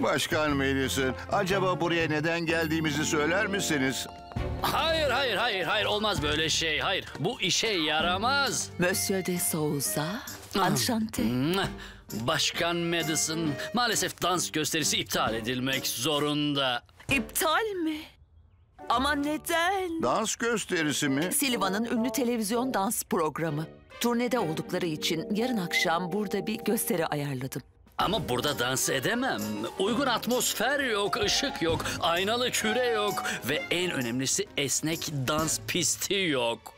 Başkan Madison, acaba buraya neden geldiğimizi söyler misiniz? Hayır, hayır, hayır, hayır. Olmaz böyle şey. Hayır, bu işe yaramaz. Monsieur de Souza, enchanté. Mwah! Başkan Madison, maalesef dans gösterisi iptal edilmek zorunda. İptal mi? Ama neden? Dans gösterisi mi? Silva'nın ünlü televizyon dans programı. Turnede oldukları için yarın akşam burada bir gösteri ayarladım. Ama burada dans edemem. Uygun atmosfer yok, ışık yok, aynalı küre yok ve en önemlisi esnek dans pisti yok.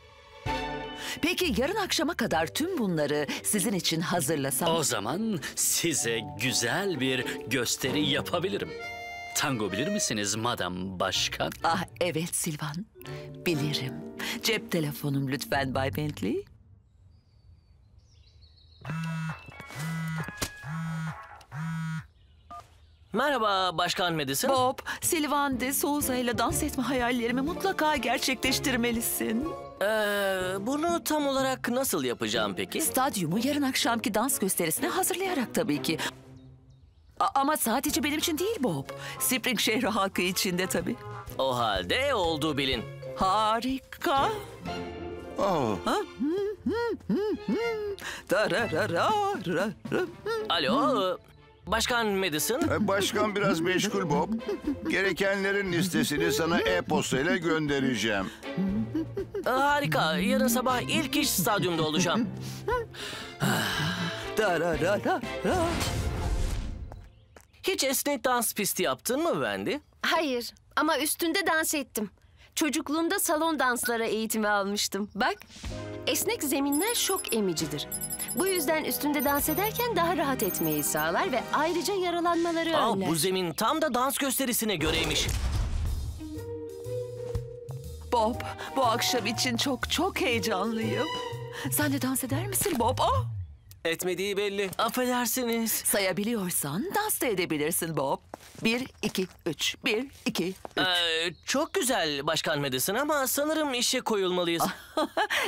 Peki yarın akşama kadar tüm bunları sizin için hazırlasam? O zaman size güzel bir gösteri yapabilirim. Tango bilir misiniz Madam Başkan? Ah evet Silvan, bilirim. Cep telefonum lütfen Bay Bentley. Merhaba Başkan Madison. Bob, Silvan de Souza ile dans etme hayallerimi mutlaka gerçekleştirmelisin. Ee, bunu tam olarak nasıl yapacağım peki? Stadyumu yarın akşamki dans gösterisine hazırlayarak tabii ki. A- ama sadece benim için değil Bob. Spring şehri halkı için de tabii. O halde oldu bilin. Harika. Oh, Dararara. Alo, Başkan Madison. e, başkan biraz meşgul Bob. Gerekenlerin listesini sana e-postayla göndereceğim. Harika, yarın sabah ilk iş stadyumda olacağım. Hiç esnek dans pisti yaptın mı Wendy? Hayır ama üstünde dans ettim. Çocukluğumda salon danslara eğitimi almıştım. Bak, esnek zeminler şok emicidir. Bu yüzden üstünde dans ederken daha rahat etmeyi sağlar ve ayrıca yaralanmaları Aa, önler. bu zemin tam da dans gösterisine göreymiş. Bob, bu akşam için çok çok heyecanlıyım. Sen de dans eder misin Bob? Oh! Etmediği belli. Affedersiniz. Sayabiliyorsan dans da edebilirsin Bob. Bir, iki, üç. Bir, iki, üç. Ee, çok güzel Başkan Madison ama sanırım işe koyulmalıyız.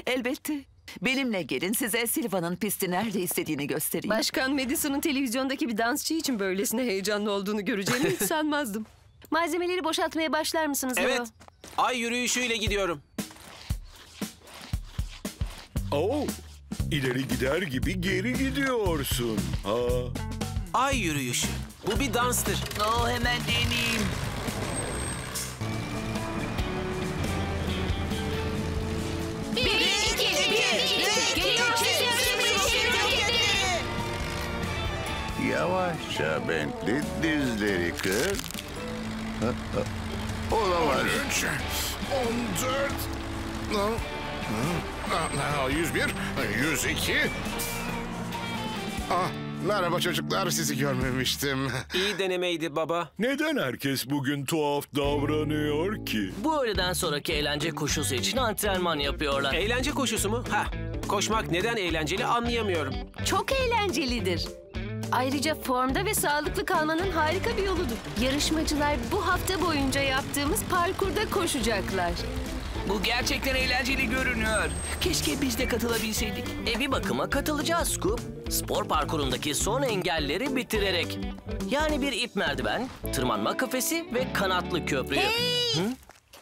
Elbette. Benimle gelin size Silva'nın pisti nerede istediğini göstereyim. Başkan Madison'ın televizyondaki bir dansçı için böylesine heyecanlı olduğunu göreceğimi hiç sanmazdım. Malzemeleri boşaltmaya başlar mısınız? Evet. Leo? Ay yürüyüşüyle gidiyorum. Oo, ileri gider gibi geri gidiyorsun. Ha. Ay yürüyüşü. Bu bir danstır. Oh, hemen deneyeyim. Yavaşça Bentley dizleri kır. Olamaz. 13, 14, no, ah, 101, 102. Ah, merhaba çocuklar, sizi görmemiştim. İyi denemeydi baba. Neden herkes bugün tuhaf davranıyor ki? Bu öğleden sonraki eğlence koşusu için antrenman yapıyorlar. Eğlence koşusu mu? Ha. Koşmak neden eğlenceli anlayamıyorum. Çok eğlencelidir. Ayrıca formda ve sağlıklı kalmanın harika bir yoludur. Yarışmacılar bu hafta boyunca yaptığımız parkurda koşacaklar. Bu gerçekten eğlenceli görünüyor. Keşke biz de katılabilseydik. E bir bakıma katılacağız Scoop. Spor parkurundaki son engelleri bitirerek. Yani bir ip merdiven, tırmanma kafesi ve kanatlı köprüyü.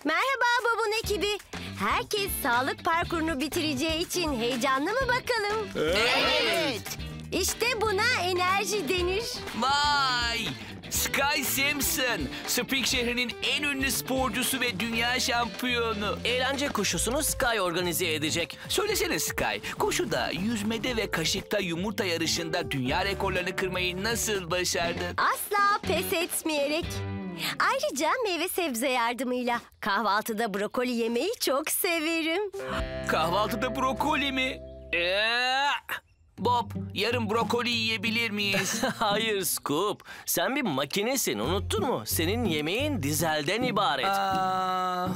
Merhaba Babun ekibi. Herkes sağlık parkurunu bitireceği için heyecanlı mı bakalım? Evet. İşte buna enerji denir. Vay! Sky Simpson, Spring şehrinin en ünlü sporcusu ve dünya şampiyonu. Eğlence koşusunu Sky organize edecek. Söylesene Sky, koşuda, yüzmede ve kaşıkta yumurta yarışında dünya rekorlarını kırmayı nasıl başardın? Asla pes etmeyerek. Ayrıca meyve sebze yardımıyla kahvaltıda brokoli yemeyi çok severim. Kahvaltıda brokoli mi? Ee, Bob, yarın brokoli yiyebilir miyiz? Hayır Scoop, sen bir makinesin unuttun mu? Senin yemeğin dizelden ibaret. Aa,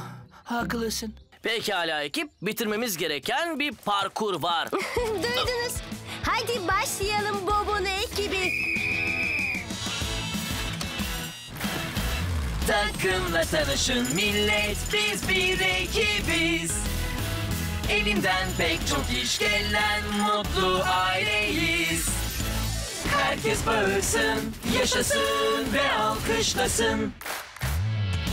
haklısın. Pekala ekip, bitirmemiz gereken bir parkur var. Duydunuz. Hadi başlayalım Bobun ekibi. Takımla tanışın millet biz bir ekibiz Elinden pek çok iş gelen mutlu aileyiz Herkes bağırsın, yaşasın ve alkışlasın.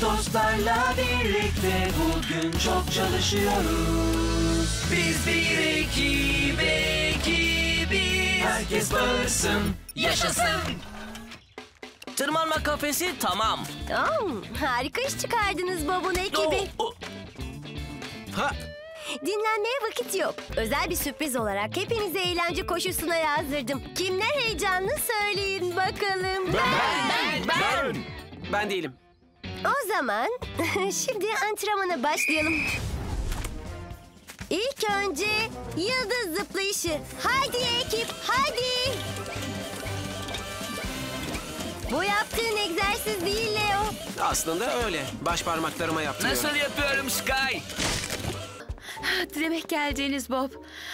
Dostlarla birlikte bugün çok çalışıyoruz. Biz bir ekip, ekibiz. Herkes bağırsın, yaşasın. Tırmanma kafesi tamam. Tamam, harika iş çıkardınız Bob'un ekibi. O- o- Ha, Dinlenmeye vakit yok. Özel bir sürpriz olarak hepinizi eğlence koşusuna yazdırdım. Kimler heyecanlı söyleyin bakalım. Ben, ben. Ben değilim. O zaman şimdi antrenmana başlayalım. İlk önce yıldız zıplayışı. Haydi ekip, haydi. Bu yaptığın egzersiz değil Leo. Aslında öyle. Baş parmaklarıma yaptırıyorum. Nasıl yapıyorum Sky? Demek geldiniz Bob.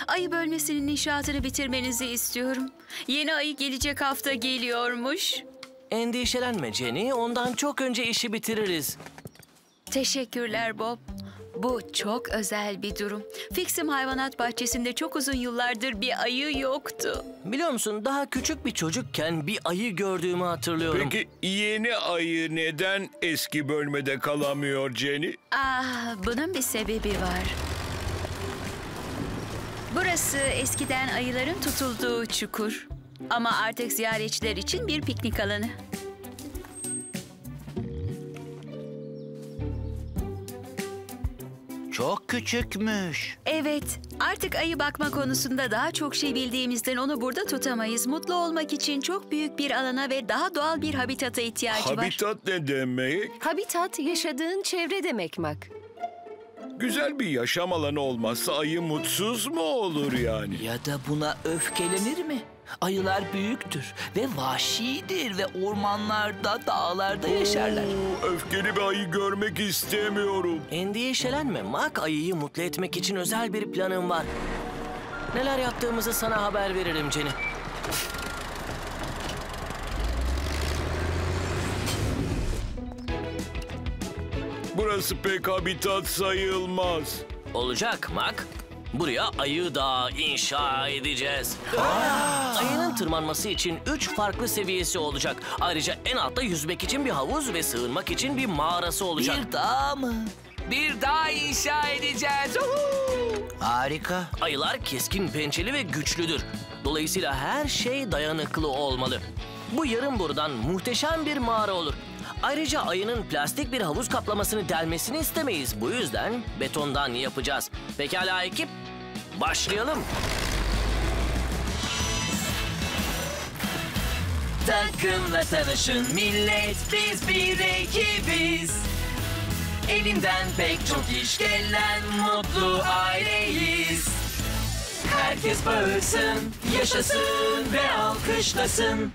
Ayı bölmesinin inşaatını bitirmenizi istiyorum. Yeni ayı gelecek hafta geliyormuş. endişelenme Jenny. Ondan çok önce işi bitiririz. Teşekkürler Bob. Bu çok özel bir durum. Fixim hayvanat bahçesinde çok uzun yıllardır bir ayı yoktu. Biliyor musun daha küçük bir çocukken bir ayı gördüğümü hatırlıyorum. Peki yeni ayı neden eski bölmede kalamıyor Jenny? Ah, bunun bir sebebi var. Burası eskiden ayıların tutulduğu çukur. Ama artık ziyaretçiler için bir piknik alanı. Çok küçükmüş. Evet, artık ayı bakma konusunda daha çok şey bildiğimizden onu burada tutamayız. Mutlu olmak için çok büyük bir alana ve daha doğal bir habitata ihtiyacı var. Habitat ne demek? Habitat yaşadığın çevre demek Mak. Güzel bir yaşam alanı olmazsa ayı mutsuz mu olur yani? Ya da buna öfkelenir mi? Ayılar büyüktür ve vahşidir ve ormanlarda, dağlarda yaşarlar. Oo, öfkeli bir ayı görmek istemiyorum. Endişelenme. Mak ayıyı mutlu etmek için özel bir planım var. Neler yaptığımızı sana haber veririm Jenny. Burası pek habitat sayılmaz. Olacak Mak. Buraya ayı dağı inşa edeceğiz. Ayının tırmanması için üç farklı seviyesi olacak. Ayrıca en altta yüzmek için bir havuz ve sığınmak için bir mağarası olacak. Bir dağ mı? Bir daha inşa edeceğiz. Uhu! Harika. Ayılar keskin pençeli ve güçlüdür. Dolayısıyla her şey dayanıklı olmalı. Bu yarım borudan muhteşem bir mağara olur. Ayrıca ayının plastik bir havuz kaplamasını delmesini istemeyiz. Bu yüzden betondan yapacağız. Pekala ekip, başlayalım. Takımla tanışın millet biz bir ekibiz Elinden pek çok iş gelen mutlu aileyiz Herkes bağırsın, yaşasın ve alkışlasın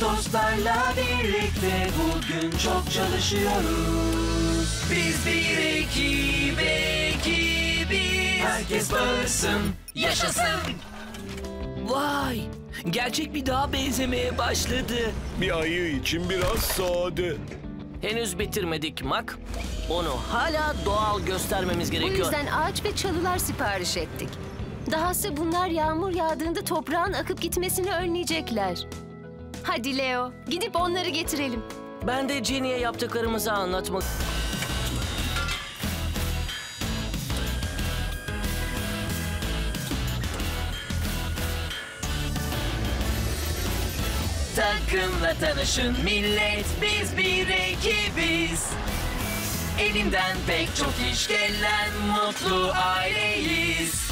Dostlarla birlikte bugün çok çalışıyoruz Biz bir ekip, ekibiz Herkes bağırsın, yaşasın Vay! Gerçek bir dağa benzemeye başladı. Bir ayı için biraz sade. Henüz bitirmedik Mak. Onu hala doğal göstermemiz Bu gerekiyor. yüzden ağaç ve çalılar sipariş ettik. Dahası bunlar yağmur yağdığında toprağın akıp gitmesini önleyecekler. Hadi Leo, gidip onları getirelim. Ben de Jenny'e yaptıklarımızı anlatmak... Takımla tanışın millet biz bir ekibiz. Elimden pek çok iş gelen mutlu aileyiz.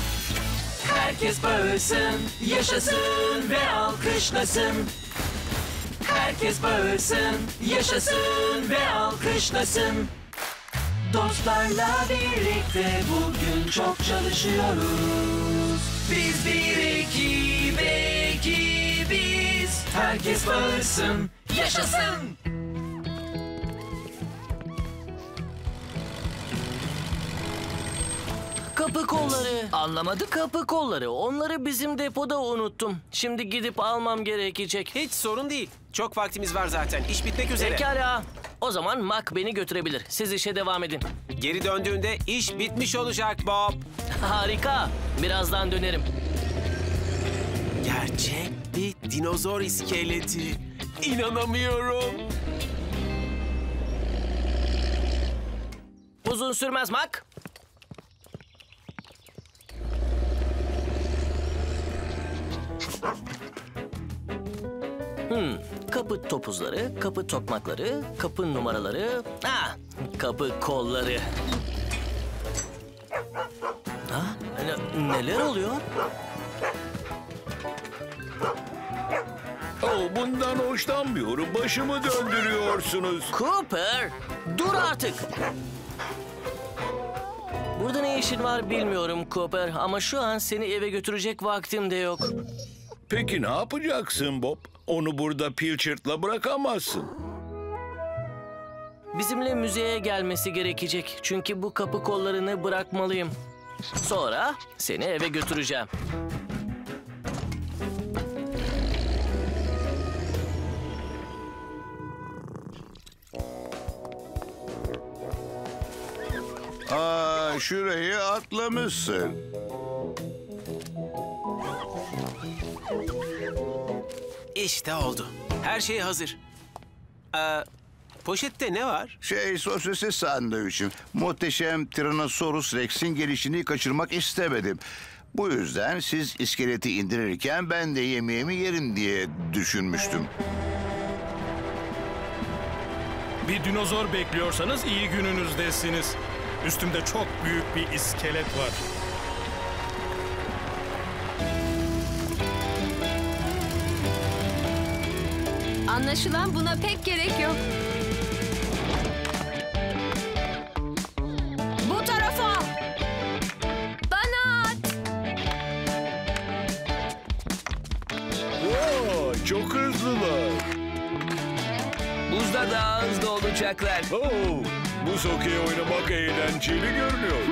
Herkes bağırsın, yaşasın ve alkışlasın Herkes bağırsın, yaşasın ve alkışlasın. Dostlarla birlikte bugün çok çalışıyoruz. Biz bir ekip, ekibiz. Herkes bağırsın, yaşasın Kapı kolları. Anlamadı kapı kolları. Onları bizim depoda unuttum. Şimdi gidip almam gerekecek. Hiç sorun değil. Çok vaktimiz var zaten. İş bitmek üzere. Pekala. O zaman Mac beni götürebilir. Siz işe devam edin. Geri döndüğünde iş bitmiş olacak Bob. Harika. Birazdan dönerim. Gerçek bir dinozor iskeleti. İnanamıyorum. Uzun sürmez Mak. Hmm, kapı topuzları, kapı tokmakları, kapı numaraları, ha, kapı kolları. Ha, ne- neler oluyor? Oh, bundan hoşlanmıyorum. Başımı döndürüyorsunuz. Cooper, dur artık. Burada ne işin var bilmiyorum Cooper ama şu an seni eve götürecek vaktim de yok. Peki ne yapacaksın Bob? Onu burada Pilchard'la bırakamazsın. Bizimle müzeye gelmesi gerekecek çünkü bu kapı kollarını bırakmalıyım. Sonra seni eve götüreceğim. Aa, şurayı atlamışsın. İşte oldu. Her şey hazır. Ee, poşette ne var? Şey sosisli sandviçim. Muhteşem Tyrannosaurus Rex'in gelişini kaçırmak istemedim. Bu yüzden siz iskeleti indirirken ben de yemeğimi yerim diye düşünmüştüm. Bir dinozor bekliyorsanız iyi gününüzdesiniz. Üstümde çok büyük bir iskelet var. Anlaşılan buna pek gerek yok. Bu tarafa. Bana at. Oo, çok hızlılar. Buzda daha hızlı olacaklar. Oo, bu okey oynamak eğlenceli görünüyor.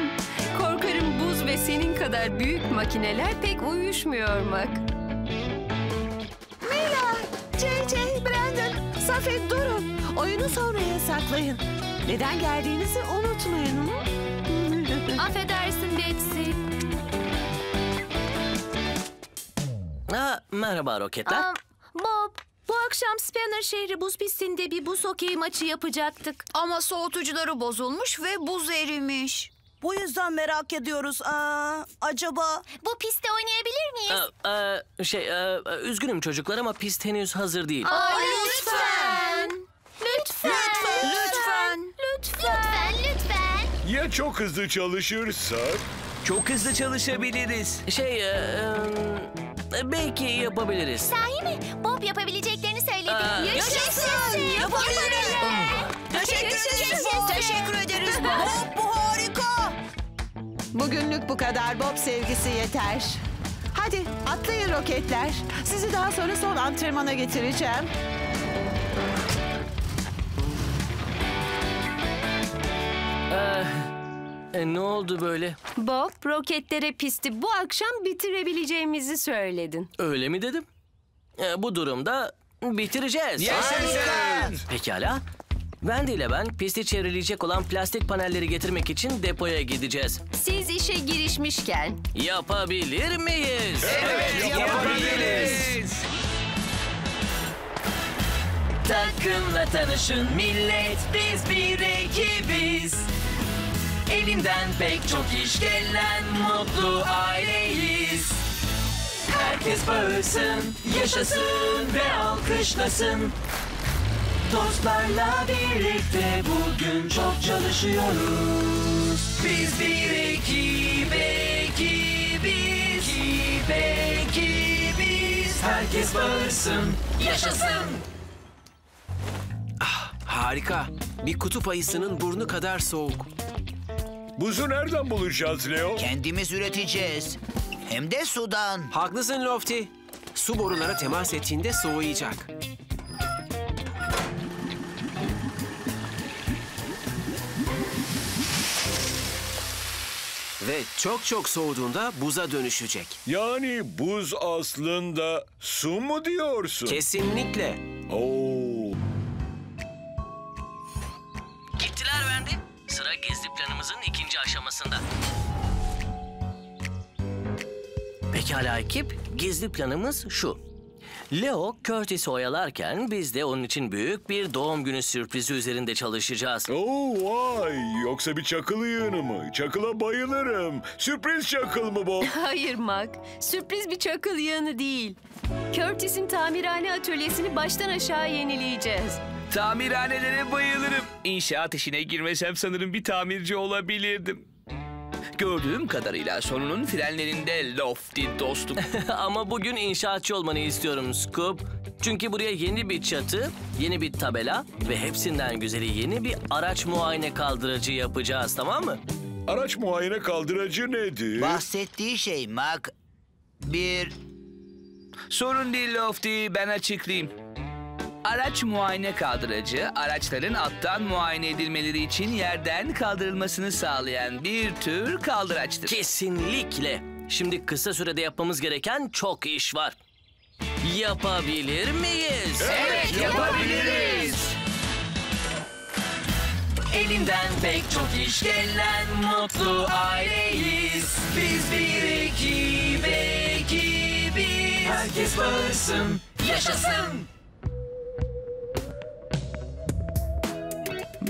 Korkarım buz ve senin kadar büyük makineler pek uyuşmuyor Mak. Safet durun. Oyunu sonraya saklayın. Neden geldiğinizi unutmayın. Affedersin Betsy. Ha, merhaba roketler. Aa, Bob, bu akşam Spanner şehri buz pistinde bir buz hokeyi maçı yapacaktık. Ama soğutucuları bozulmuş ve buz erimiş. Bu yüzden merak ediyoruz. Aa, acaba... Bu pistte oynayabilir miyiz? Ee, e, şey, e, e, üzgünüm çocuklar ama pist henüz hazır değil. Aa, lütfen. Lütfen. Lütfen. Lütfen, lütfen. Ya çok hızlı çalışırsak? Çok hızlı çalışabiliriz. Şey, e, e, belki yapabiliriz. Sahi mi? Bob yapabileceklerini söyledi. Aa, Yaşasın. Yapabiliriz. Teşekkür ederiz Bob. Teşekkür ederiz Bob. Bu. Bugünlük bu kadar Bob sevgisi yeter. Hadi atlayın roketler. Sizi daha sonra son antrenmana getireceğim. E, ne oldu böyle? Bob, roketlere pisti bu akşam bitirebileceğimizi söyledin. Öyle mi dedim? E, bu durumda bitireceğiz. Pekala. Wendy ile ben pisti çevreleyecek olan plastik panelleri getirmek için depoya gideceğiz. Siz işe girişmişken Yapabilir miyiz? Evet yapabiliriz. Takımla tanışın millet biz bir ekibiz Elinden pek çok iş gelen mutlu aileyiz Herkes bağırsın, yaşasın ve alkışlasın Dostlarla birlikte bugün çok çalışıyoruz Biz bir ekip, ekibiz Ekip, ekibiz Herkes bağırsın, yaşasın Harika. Bir kutup ayısının burnu kadar soğuk. Buzu nereden bulacağız Leo? Kendimiz üreteceğiz. Hem de sudan. Haklısın Lofty. Su borulara temas ettiğinde soğuyacak. Ve çok çok soğuduğunda buza dönüşecek. Yani buz aslında su mu diyorsun? Kesinlikle. Oo. Gittiler Wendy. Sıra gizli planımızın ikinci aşamasında. Pekala ekip, gizli planımız şu. Leo Curtis'i oyalarken biz de onun için büyük bir doğum günü sürprizi üzerinde çalışacağız. Oo vay yoksa bir çakıl yığını mı? Çakıla bayılırım. Sürpriz çakıl mı bu? Hayır Mac. Sürpriz bir çakıl yığını değil. Curtis'in tamirhane atölyesini baştan aşağı yenileyeceğiz. Tamirhanelere bayılırım. İnşaat işine girmesem sanırım bir tamirci olabilirdim. Gördüğüm kadarıyla sonunun frenlerinde Lofty dostum. Ama bugün inşaatçı olmanı istiyorum Scoop. Çünkü buraya yeni bir çatı, yeni bir tabela ve hepsinden güzeli yeni bir araç muayene kaldırıcı yapacağız tamam mı? Araç muayene kaldıracı nedir? Bahsettiği şey Mac bir Sorun değil Lofty, ben açıklayayım. Araç muayene kaldırıcı, araçların alttan muayene edilmeleri için yerden kaldırılmasını sağlayan bir tür kaldıraçtır. Kesinlikle. Şimdi kısa sürede yapmamız gereken çok iş var. Yapabilir miyiz? Evet, yapabiliriz. Elinden pek çok iş gelen mutlu aileyiz. Biz bir ekip ekibiz. Herkes bağırsın, yaşasın.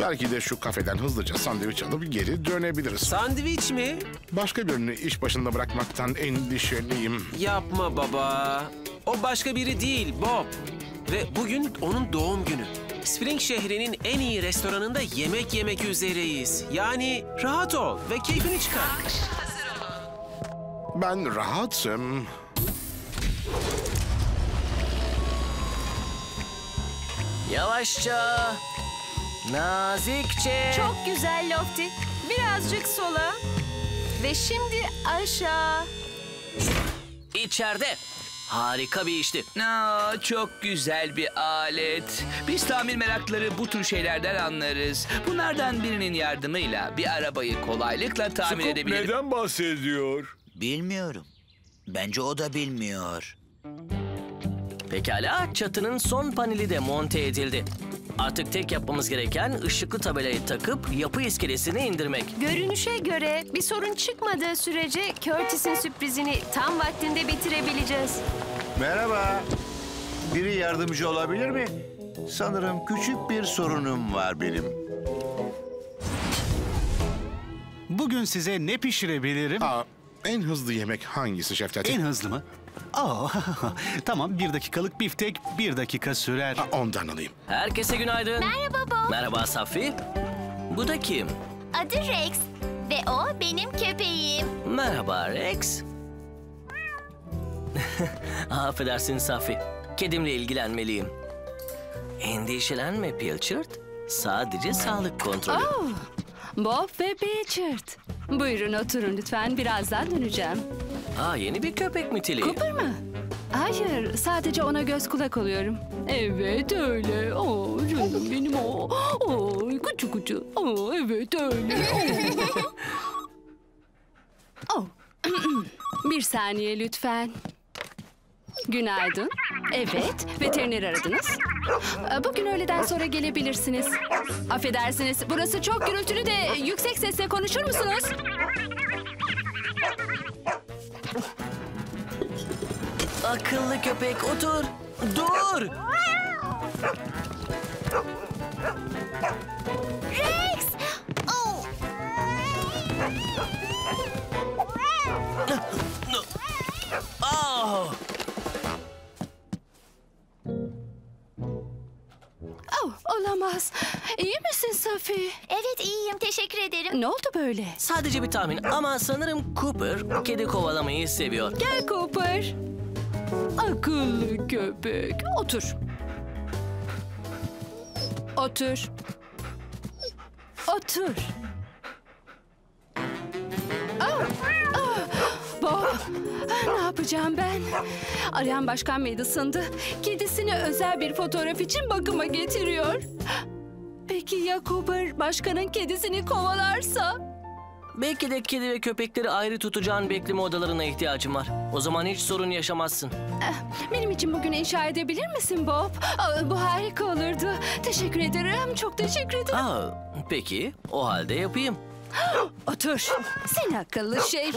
Belki de şu kafeden hızlıca sandviç alıp geri dönebiliriz. Sandviç mi? Başka birini iş başında bırakmaktan endişeliyim. Yapma baba. O başka biri değil Bob. Ve bugün onun doğum günü. Spring şehrinin en iyi restoranında yemek yemek üzereyiz. Yani rahat ol ve keyfini çıkar. Ben rahatım. Yavaşça, nazikçe. Çok güzel Lofty. Birazcık sola. Ve şimdi aşağı. İçeride. Harika bir işti. Aa, çok güzel bir alet. Biz tamir merakları bu tür şeylerden anlarız. Bunlardan birinin yardımıyla bir arabayı kolaylıkla tamir Scoop edebiliriz. neden bahsediyor? bilmiyorum. Bence o da bilmiyor. Pekala, çatının son paneli de monte edildi. Artık tek yapmamız gereken ışıklı tabelayı takıp yapı iskelesini indirmek. Görünüşe göre bir sorun çıkmadığı sürece Curtis'in sürprizini tam vaktinde bitirebileceğiz. Merhaba. Biri yardımcı olabilir mi? Sanırım küçük bir sorunum var benim. Bugün size ne pişirebilirim? Aa, en hızlı yemek hangisi Şef Tati? En hızlı mı? Aa, tamam bir dakikalık biftek bir dakika sürer. ondan alayım. Herkese günaydın. Merhaba Bob. Merhaba Safi. Bu da kim? Adı Rex ve o benim köpeğim. Merhaba Rex. Affedersin Safi. Kedimle ilgilenmeliyim. Endişelenme Pilchard. Sadece sağlık kontrolü. Oh, Bob ve Richard. Buyurun oturun lütfen. Birazdan döneceğim. Aa yeni bir köpek mi Tilly? Cooper mı? Hayır, sadece ona göz kulak oluyorum. Evet öyle. Oo, canım benim o. Oo, kucu kucu. Oo, evet öyle. Oo. Oh. Bir saniye lütfen. Günaydın. Evet, veteriner aradınız. Ee, Bugün öğleden sonra gelebilirsiniz. Affedersiniz, burası çok gürültülü de yüksek sesle konuşur musunuz? Akıllı köpek otur. Dur. Rex! Oh! Aa! Oh, olamaz. İyi misin Safi? Evet iyiyim teşekkür ederim. Ne oldu böyle? Sadece bir tahmin ama sanırım Cooper kedi kovalamayı seviyor. Gel Cooper. Akıllı köpek. Otur. Otur. Otur. Ah, ne yapacağım ben? Arayan başkan mıydı sandı? Kedisini özel bir fotoğraf için bakıma getiriyor. Peki ya Cooper başkanın kedisini kovalarsa? Belki de kedi ve köpekleri ayrı tutacağın bekleme odalarına ihtiyacım var. O zaman hiç sorun yaşamazsın. Eh, Benim için bugün inşa edebilir misin Bob? Aa, Bu harika olurdu. Teşekkür ederim. Çok teşekkür ederim. Aa, peki o halde yapayım. Otur. Sen akıllı şey.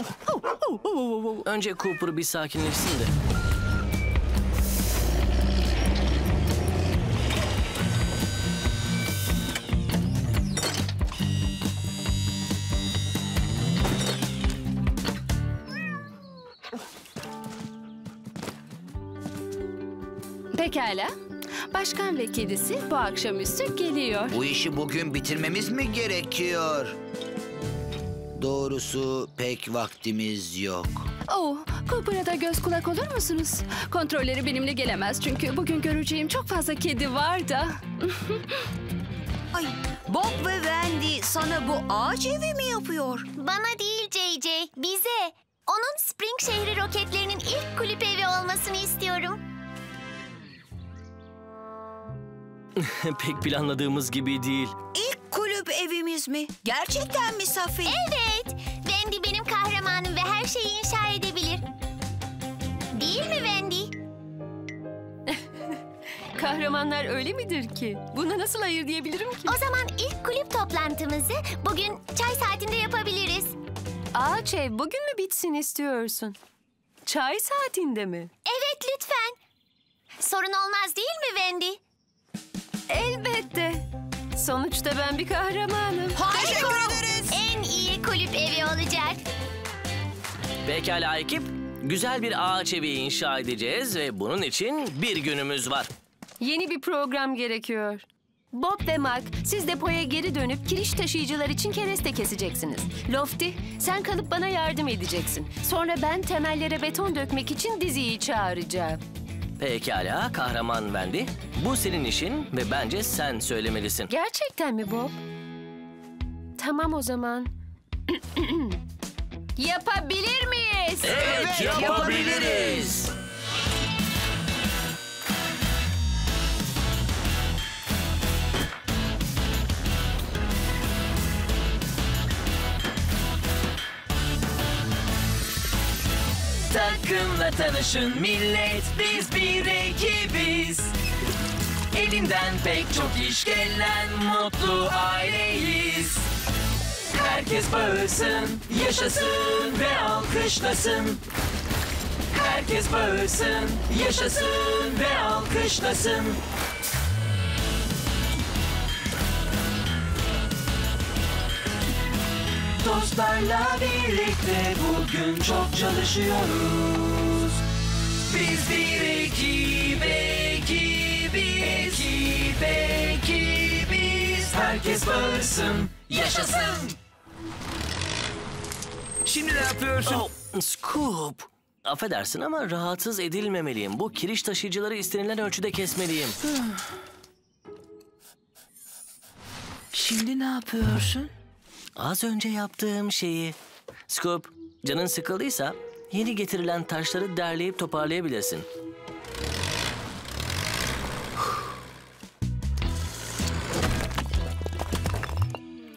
Önce Cooper bir sakinleşsin de. Pekala. Başkan ve kedisi bu akşamüstü geliyor. Bu işi bugün bitirmemiz mi gerekiyor? Doğrusu pek vaktimiz yok. Oh, Cooper'a da göz kulak olur musunuz? Kontrolleri benimle gelemez çünkü bugün göreceğim çok fazla kedi var da. Ay, Bob ve Wendy sana bu ağaç evi mi yapıyor? Bana değil JJ, bize. Onun Spring şehri roketlerinin ilk kulüp evi olmasını istiyorum. Pek planladığımız gibi değil. İlk kulüp evimiz mi? Gerçekten mi Safi? Evet, Wendy benim kahramanım ve her şeyi inşa edebilir. Değil mi Wendy? Kahramanlar öyle midir ki? Buna nasıl hayır diyebilirim ki? O zaman ilk kulüp toplantımızı bugün çay saatinde yapabiliriz. Ağaç ev bugün mü bitsin istiyorsun? Çay saatinde mi? Evet lütfen. Sorun olmaz değil mi Wendy? Elbette. Sonuçta ben bir kahramanım. Harika. En iyi kulüp evi olacak. Pekala ekip. Güzel bir ağaç evi inşa edeceğiz ve bunun için bir günümüz var. Yeni bir program gerekiyor. Bob ve Mark, siz depoya geri dönüp kiriş taşıyıcılar için kereste keseceksiniz. Lofty, sen kalıp bana yardım edeceksin. Sonra ben temellere beton dökmek için diziyi çağıracağım. Pekala kahraman Wendy. Bu senin işin ve bence sen söylemelisin. Gerçekten mi Bob? Tamam o zaman. Yapabilir miyiz? Evet, yapabiliriz. Takımla tanışın. Millet biz bir ekibiz. Elinden pek çok iş gelen mutlu aileyiz. Herkes bağırsın, yaşasın ve alkışlasın. Herkes bağırsın, yaşasın ve alkışlasın Dostlarla birlikte bugün çok çalışıyoruz. Biz bir ekip, ekibiz. Ekip, ekibiz. Herkes bağırsın, yaşasın. Şimdi ne yapıyorsun? Oh, Scoop. Affedersin ama rahatsız edilmemeliyim. Bu kiriş taşıyıcıları istenilen ölçüde kesmeliyim. Şimdi ne yapıyorsun? Az önce yaptığım şeyi. Scoop, canın sıkıldıysa yeni getirilen taşları derleyip toparlayabilirsin.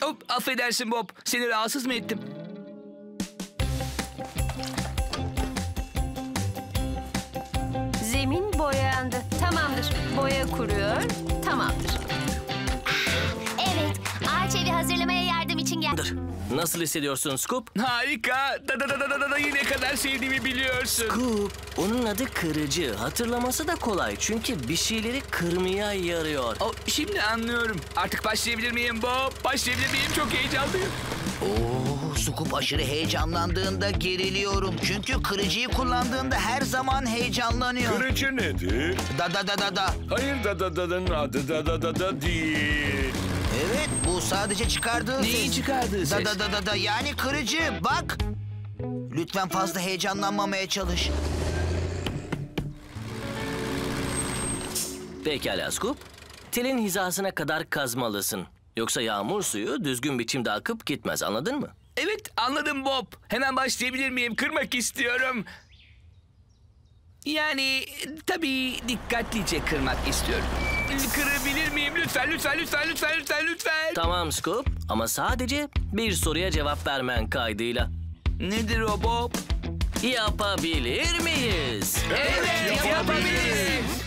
Hop, affedersin Bob. Seni rahatsız mı ettim? Zemin boyandı. Tamamdır. Boya kuruyor. Tamamdır. Evet, ağaç evi hazırlamaya için gel. Nasıl hissediyorsun Scoop? Harika. Da da da da da da da ne kadar sevdiğimi biliyorsun. Scoop, onun adı kırıcı. Hatırlaması da kolay çünkü bir şeyleri kırmaya yarıyor. Oh, şimdi anlıyorum. Artık başlayabilir miyim Bob? Başlayabilir miyim? Çok heyecanlıyım. Oo, Sukup aşırı heyecanlandığında geriliyorum. Çünkü kırıcıyı kullandığında her zaman heyecanlanıyor. Kırıcı nedir? Da da da da da. Hayır da da da'nın adı da da da da değil. Evet bu sadece çıkardığı Neyi ses. çıkardığı ses? Da da da da da yani kırıcı bak. Lütfen fazla heyecanlanmamaya çalış. Pekala Scoop. Telin hizasına kadar kazmalısın. Yoksa yağmur suyu düzgün biçimde akıp gitmez anladın mı? Evet anladım Bob. Hemen başlayabilir miyim? Kırmak istiyorum. Yani tabii dikkatlice kırmak istiyorum. Kırabilir miyim? Lütfen, lütfen, lütfen, lütfen, lütfen, lütfen. Tamam Scoop ama sadece bir soruya cevap vermen kaydıyla. Nedir o Bob? Yapabilir miyiz? Evet, yapabiliriz.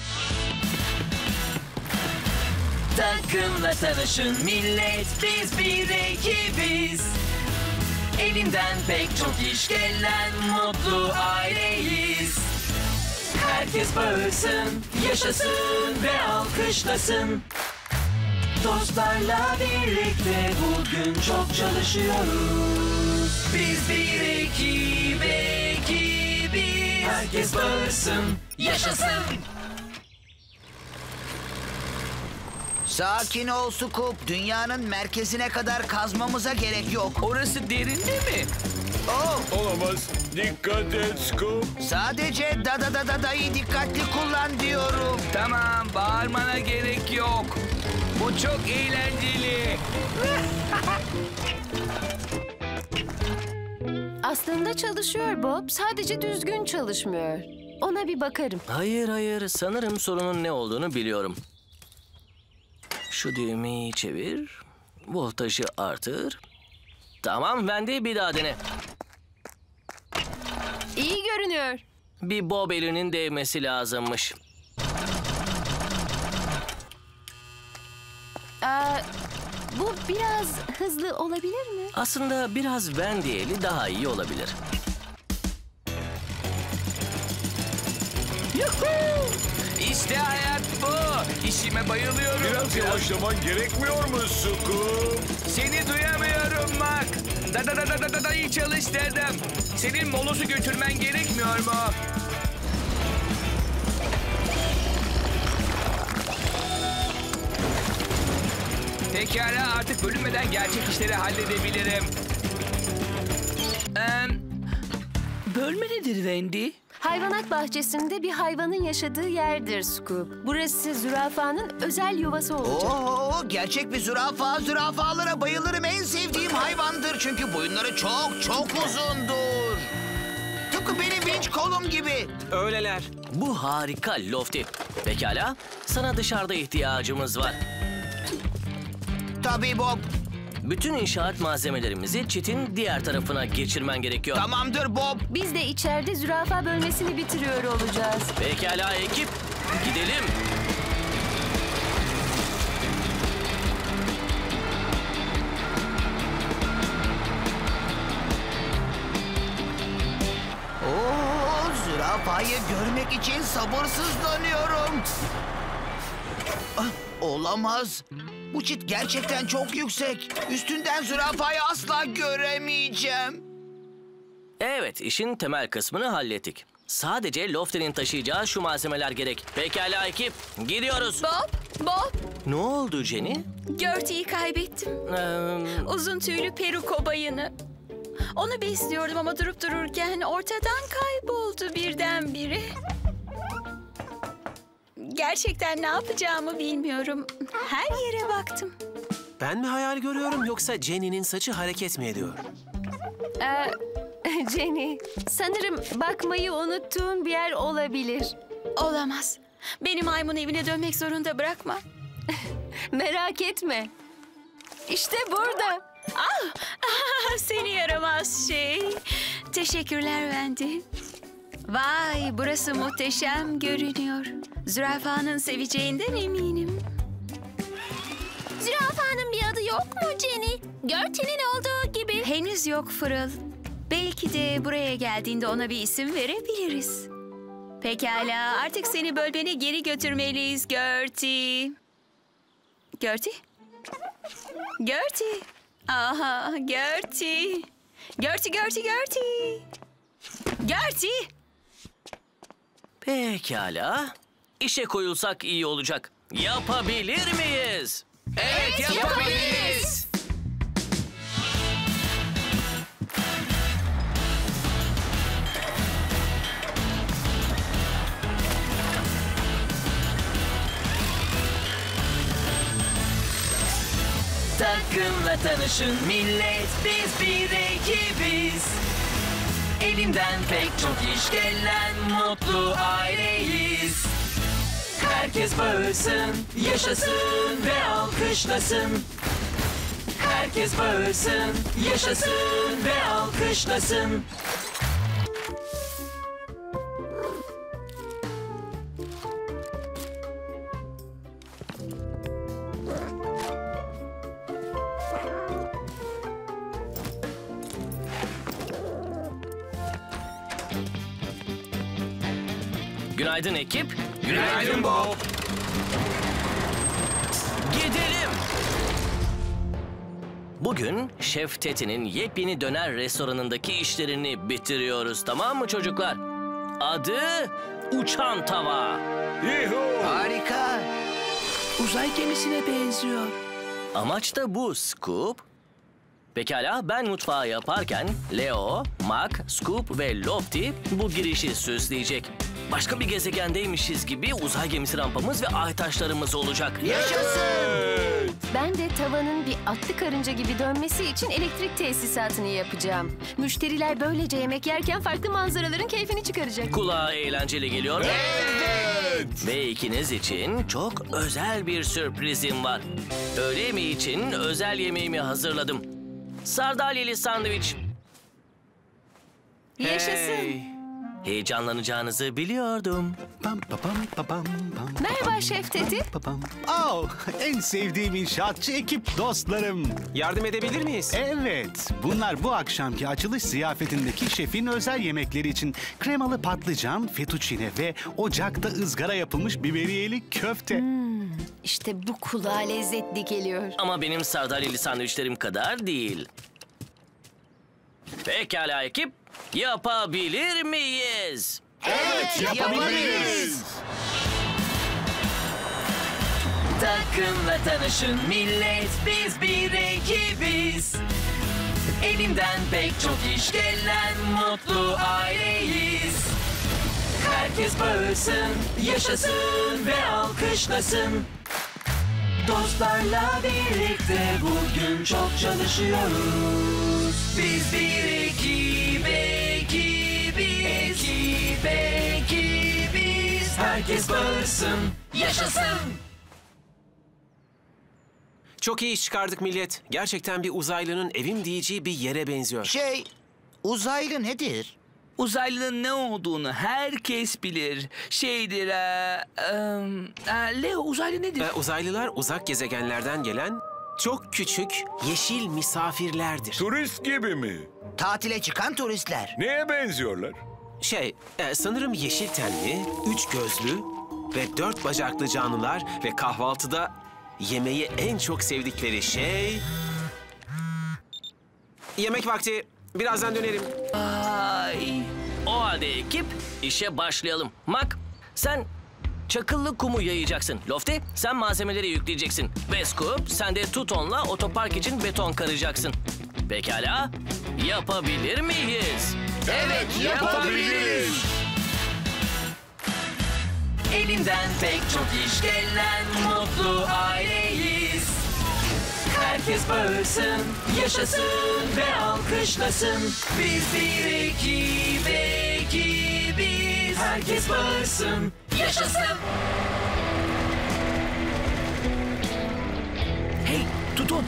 Takımla tanışın millet biz bir ekibiz Elinden pek çok iş gelen mutlu aileyiz. Herkes bağırsın, yaşasın ve alkışlasın. Dostlarla birlikte bugün çok çalışıyoruz. Biz bir ekip, ekibiz. Herkes bağırsın, yaşasın. Sakin ol Scoop. Dünyanın merkezine kadar kazmamıza gerek yok. Orası derinde mi? Oh. Olamaz. Dikkat et Scoop. Sadece da da da da dayı dikkatli kullan diyorum. Tamam, bağırmana gerek yok. Bu çok eğlenceli. Aslında çalışıyor Bob. Sadece düzgün çalışmıyor. Ona bir bakarım. Hayır hayır sanırım sorunun ne olduğunu biliyorum. Şu düğmeyi çevir. Voltajı artır. Tamam Wendy bir daha dene. İyi görünüyor. Bir bob elinin değmesi lazımmış. Aa, bu biraz hızlı olabilir mi? Aslında biraz Wendy eli daha iyi olabilir. Yuhuu! İşte hayat bu. İşime bayılıyorum. Biraz yavaşlaman gerekmiyor mu Scoop? Seni duyamıyorum Mark. Da da da da da da, da iyi çalış dedim. Senin molosu götürmen gerekmiyor mu? Pekala artık bölünmeden gerçek işleri halledebilirim. Ee, bölme nedir Wendy? Hayvanat bahçesinde bir hayvanın yaşadığı yerdir Scoop. Burası zürafanın özel yuvası olacak. Oo, gerçek bir zürafa. Zürafalara bayılırım. En sevdiğim hayvandır. Çünkü boyunları çok çok uzundur. Tıpkı benim vinç kolum gibi. Öyleler. Bu harika Lofty. Pekala sana dışarıda ihtiyacımız var. Tabii Bob. Bütün inşaat malzemelerimizi çitin diğer tarafına geçirmen gerekiyor. Tamamdır Bob. Biz de içeride zürafa bölmesini bitiriyor olacağız. Pekala ekip gidelim. Oo, zürafayı görmek için sabırsızlanıyorum. Ah, olamaz. Bu çit gerçekten çok yüksek. Üstünden zürafayı asla göremeyeceğim. Evet işin temel kısmını hallettik. Sadece Lofty'nin taşıyacağı şu malzemeler gerek. Pekala ekip gidiyoruz. Bob, Bob, Ne oldu Jenny? Gertie'yi kaybettim. Ee, Uzun tüylü peruko bayını. Onu besliyordum ama durup dururken ortadan kayboldu birdenbire. Gerçekten ne yapacağımı bilmiyorum. Her yere baktım. Ben mi hayal görüyorum yoksa Jenny'nin saçı hareket mi ediyor? Ee, Jenny, sanırım bakmayı unuttuğun bir yer olabilir. Olamaz. Beni maymun evine dönmek zorunda bırakma. Merak etme. İşte burada. Ah, ah, seni yaramaz şey. Teşekkürler Wendy. Vay burası muhteşem görünüyor. Zürafanın seveceğinden eminim. Zürafanın bir adı yok mu Jenny? Gertie'nin olduğu gibi. Henüz yok Fırıl. Belki de buraya geldiğinde ona bir isim verebiliriz. Pekala artık seni bölbene geri götürmeliyiz Gertie. Gertie? Gertie. Aha Gertie. Gertie, Gertie, Gertie. Gertie. Pekala. İşe koyulsak iyi olacak. Yapabilir miyiz? Evet, yapabiliriz. Takımla tanışın millet biz bir ekibiz Elinden pek çok iş gelen mutlu aileyiz. Herkes bağırsın, yaşasın ve alkışlasın. Herkes bağırsın, yaşasın ve alkışlasın Günaydın ekip. Günaydın Bob. Gidelim. Bugün Şef Teti'nin yepyeni döner restoranındaki işlerini bitiriyoruz tamam mı çocuklar? Adı Uçan Tava. Harika. Uzay gemisine benziyor. Amaç da bu Scoop. Pekala ben mutfağı yaparken Leo, Mac, Scoop ve Lofty bu girişi süsleyecek. Başka bir gezegendeymişiz gibi uzay gemisi rampamız ve ay taşlarımız olacak. Ben de tavanın bir atlı karınca gibi dönmesi için elektrik tesisatını yapacağım. Müşteriler böylece yemek yerken farklı manzaraların keyfini çıkaracak. Kulağa eğlenceli geliyor? Evet. Ve ikiniz için çok özel bir sürprizim var. Öğle yemeği için özel yemeğimi hazırladım. Sardalyeli sandviç. Yaşasın. Heyecanlanacağınızı biliyordum. Pam pa pam pa pam pam. Merhaba Şef Teti. Pa pam. Oh, en sevdiğim inşaatçı ekip dostlarım. Yardım edebilir miyiz? Evet, bunlar bu akşamki açılış ziyafetindeki şefin özel yemekleri için kremalı patlıcan, fettuccine ve ocakta ızgara yapılmış biberiyeli köfte. İşte bu kulağa lezzetli geliyor. Ama benim sardalyeli sandviçlerim kadar değil. Pekala ekip, yapabilir miyiz? Evet, yapabiliriz. Takımla tanışın millet biz bir ekibiz. Elimden pek çok iş gelen mutlu aileyiz. Herkes bağırsın, yaşasın ve alkışlasın. Dostlarla birlikte bugün çok çalışıyoruz. Biz bir ekip, ekibiz. Ekip, ekibiz. Herkes bağırsın, yaşasın. Çok iyi iş çıkardık millet. Gerçekten bir uzaylının evim diyeceği bir yere benziyor. Şey, uzaylı nedir? Uzaylının ne olduğunu herkes bilir. Şeydir... E, e, Leo uzaylı nedir? Ee, uzaylılar uzak gezegenlerden gelen çok küçük yeşil misafirlerdir. Turist gibi mi? Tatile çıkan turistler. Neye benziyorlar? Şey, e, sanırım yeşil tenli, üç gözlü ve dört bacaklı canlılar ve kahvaltıda yemeği en çok sevdikleri şey... Yemek vakti. Birazdan dönerim. Ay. O halde ekip, işe başlayalım. Mak, sen çakıllı kumu yayacaksın. Lofty, sen malzemeleri yükleyeceksin. Ve Scoop, sen de Tuton'la otopark için beton karacaksın. Pekala, yapabilir miyiz? Evet, yapabiliriz. Elimden pek çok iş gelen mutlu aileyiz. Herkes bağırsın, yaşasın ve alkışlasın. Biz bir ekibiz. Herkes bağırsın, yaşasın. Hey Tuton.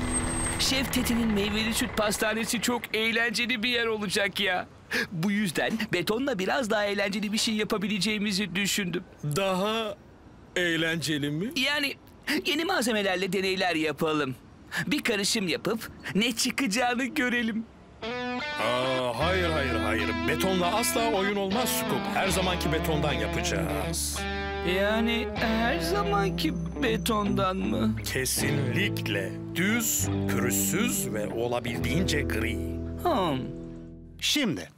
Şef Teti'nin meyveli süt pastanesi çok eğlenceli bir yer olacak ya. Bu yüzden betonla biraz daha eğlenceli bir şey yapabileceğimizi düşündüm. Daha eğlenceli mi? Yani yeni malzemelerle deneyler yapalım. Bir karışım yapıp ne çıkacağını görelim. Aa, hayır hayır hayır. Betonla asla oyun olmaz Scoop. Her zamanki betondan yapacağız. Yani her zamanki betondan mı? Kesinlikle. Düz, pürüzsüz ve olabildiğince gri. Hmm. Şimdi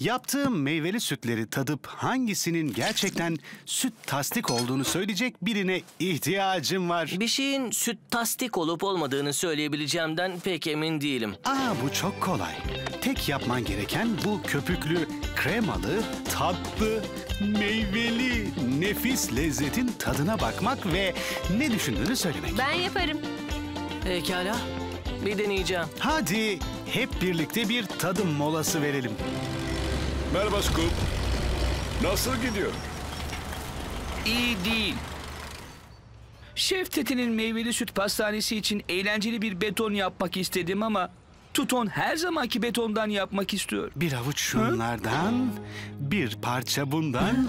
yaptığım meyveli sütleri tadıp hangisinin gerçekten süt tasdik olduğunu söyleyecek birine ihtiyacım var. Bir şeyin süt tasdik olup olmadığını söyleyebileceğimden pek emin değilim. Aa bu çok kolay. Tek yapman gereken bu köpüklü, kremalı, tatlı, meyveli, nefis lezzetin tadına bakmak ve ne düşündüğünü söylemek. Ben yaparım. Pekala, bir deneyeceğim. Hadi hep birlikte bir tadım molası verelim. Merhaba Scoop. Nasıl gidiyor? İyi değil. Şef Teti'nin meyveli süt pastanesi için eğlenceli bir beton yapmak istedim ama Tuton her zamanki betondan yapmak istiyor. Bir avuç şunlardan, bir parça bundan,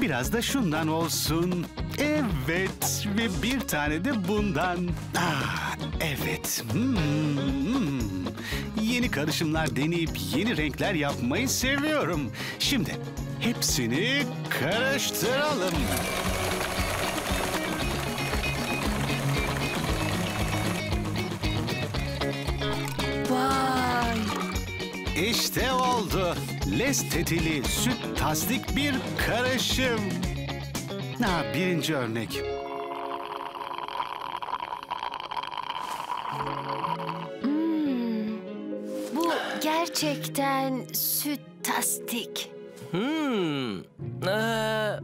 biraz da şundan olsun. Evet ve bir tane de bundan. Ah, evet. Hmm, hmm. Yeni karışımlar deneyip yeni renkler yapmayı seviyorum. Şimdi hepsini karıştıralım. Vay. İşte oldu. Lestetili, süt tasdik bir karışım. Ha, birinci örnek. Bu gerçekten süt tastik. Hmm. Ee,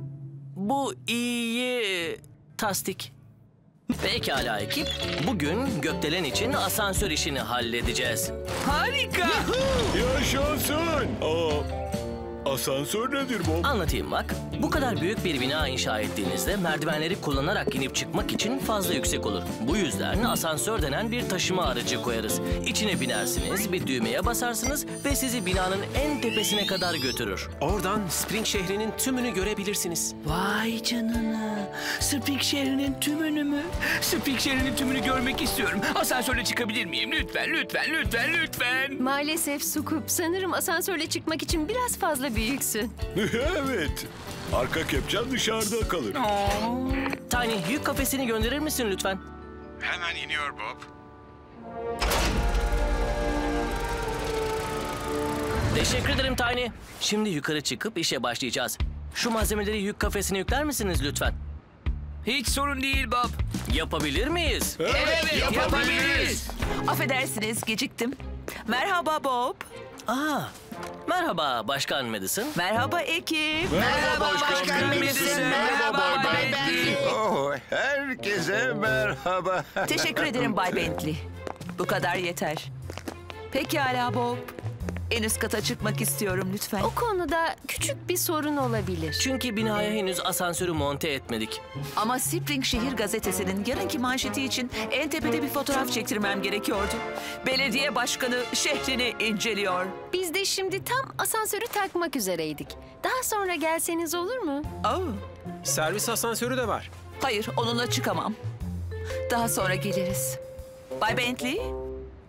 bu iyi tasdik. Pekala ekip. Bugün gökdelen için asansör işini halledeceğiz. Harika. Yaşasın. Aa, asansör nedir Bob? Anlatayım bak. Bu kadar büyük bir bina inşa ettiğinizde merdivenleri kullanarak inip çıkmak için fazla yüksek olur. Bu yüzden asansör denen bir taşıma aracı koyarız. İçine binersiniz, bir düğmeye basarsınız ve sizi binanın en tepesine kadar götürür. Oradan Spring şehrinin tümünü görebilirsiniz. Vay canına. Spring şehrinin tümünü mü? Spring şehrinin tümünü görmek istiyorum. Asansörle çıkabilir miyim? Lütfen, lütfen, lütfen, lütfen. Maalesef Sukup sanırım asansörle çıkmak için biraz fazla büyüksün. evet. Arka kepçen dışarıda kalır. Tiny, yük kafesini gönderir misin lütfen? Hemen iniyor Bob. Teşekkür ederim Tiny. Şimdi yukarı çıkıp işe başlayacağız. Şu malzemeleri yük kafesine yükler misiniz lütfen? Hiç sorun değil Bob. Yapabilir miyiz? Evet, yapabiliriz. Affedersiniz geciktim. Merhaba Bob. Aa, merhaba Başkan Madison. Merhaba ekip. Merhaba Başkan Madison. Merhaba Bay Bentley. Oh, herkese merhaba. Teşekkür ederim Bay Bentley. Bu kadar yeter. Pekala Bob. En üst kata çıkmak istiyorum lütfen. O konuda küçük bir sorun olabilir. Çünkü binaya henüz asansörü monte etmedik. Ama Spring Şehir Gazetesi'nin yarınki manşeti için en tepede bir fotoğraf çektirmem gerekiyordu. Belediye başkanı şehrini inceliyor. Biz de şimdi tam asansörü takmak üzereydik. Daha sonra gelseniz olur mu? Oh. Servis asansörü de var. Hayır, onunla çıkamam. Daha sonra geliriz. Bay Bentley?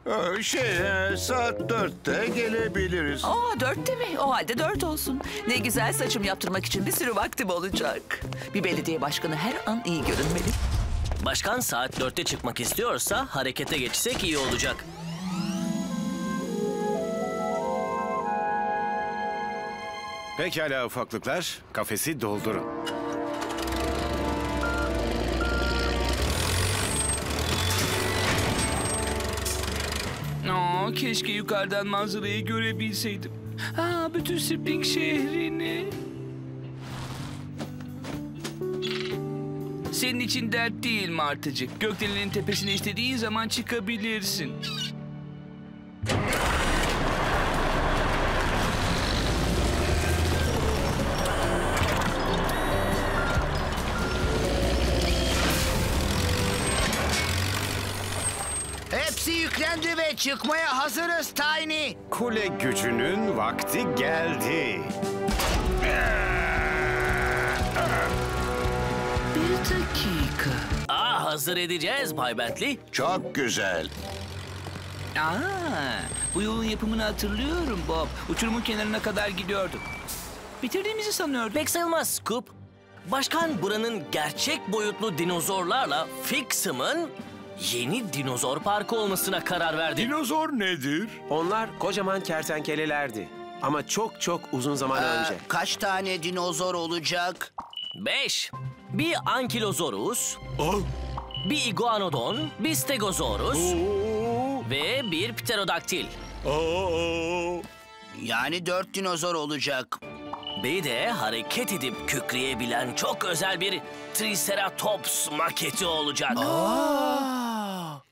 Ee, Şey, e, saat dörtte gelebiliriz. Aa, dörtte mi? O halde dört olsun. Ne güzel saçım yaptırmak için bir sürü vaktim olacak. Bir belediye başkanı her an iyi görünmeli. Başkan saat dörtte çıkmak istiyorsa harekete geçsek iyi olacak. Pekala ufaklıklar, kafesi doldurun. Keşke yukarıdan manzarayı görebilseydim. Ha, bütün Spring şehrini. Senin için dert değil Martıcık. Gökdelenin tepesine istediğin zaman çıkabilirsin. Yüklendi ve çıkmaya hazırız Tiny. Kule gücünün vakti geldi. Bir dakika. Aa, hazır edeceğiz Bay Bentley. Çok güzel. Aa, bu yolun yapımını hatırlıyorum Bob. Uçurumun kenarına kadar gidiyordu. Bitirdiğimizi sanıyordum. Pek sayılmaz Scoop. Başkan buranın gerçek boyutlu dinozorlarla Fixim'in yeni dinozor parkı olmasına karar verdi. Dinozor nedir? Onlar kocaman kertenkelelerdi. Ama çok çok uzun zaman önce. Kaç tane dinozor olacak? Beş. Bir Ankylozorus, bir Iguanodon, bir Stegosaurus ve bir Pterodaktil. Yani dört dinozor olacak. Bir de hareket edip kükreyebilen çok özel bir Triceratops maketi olacak.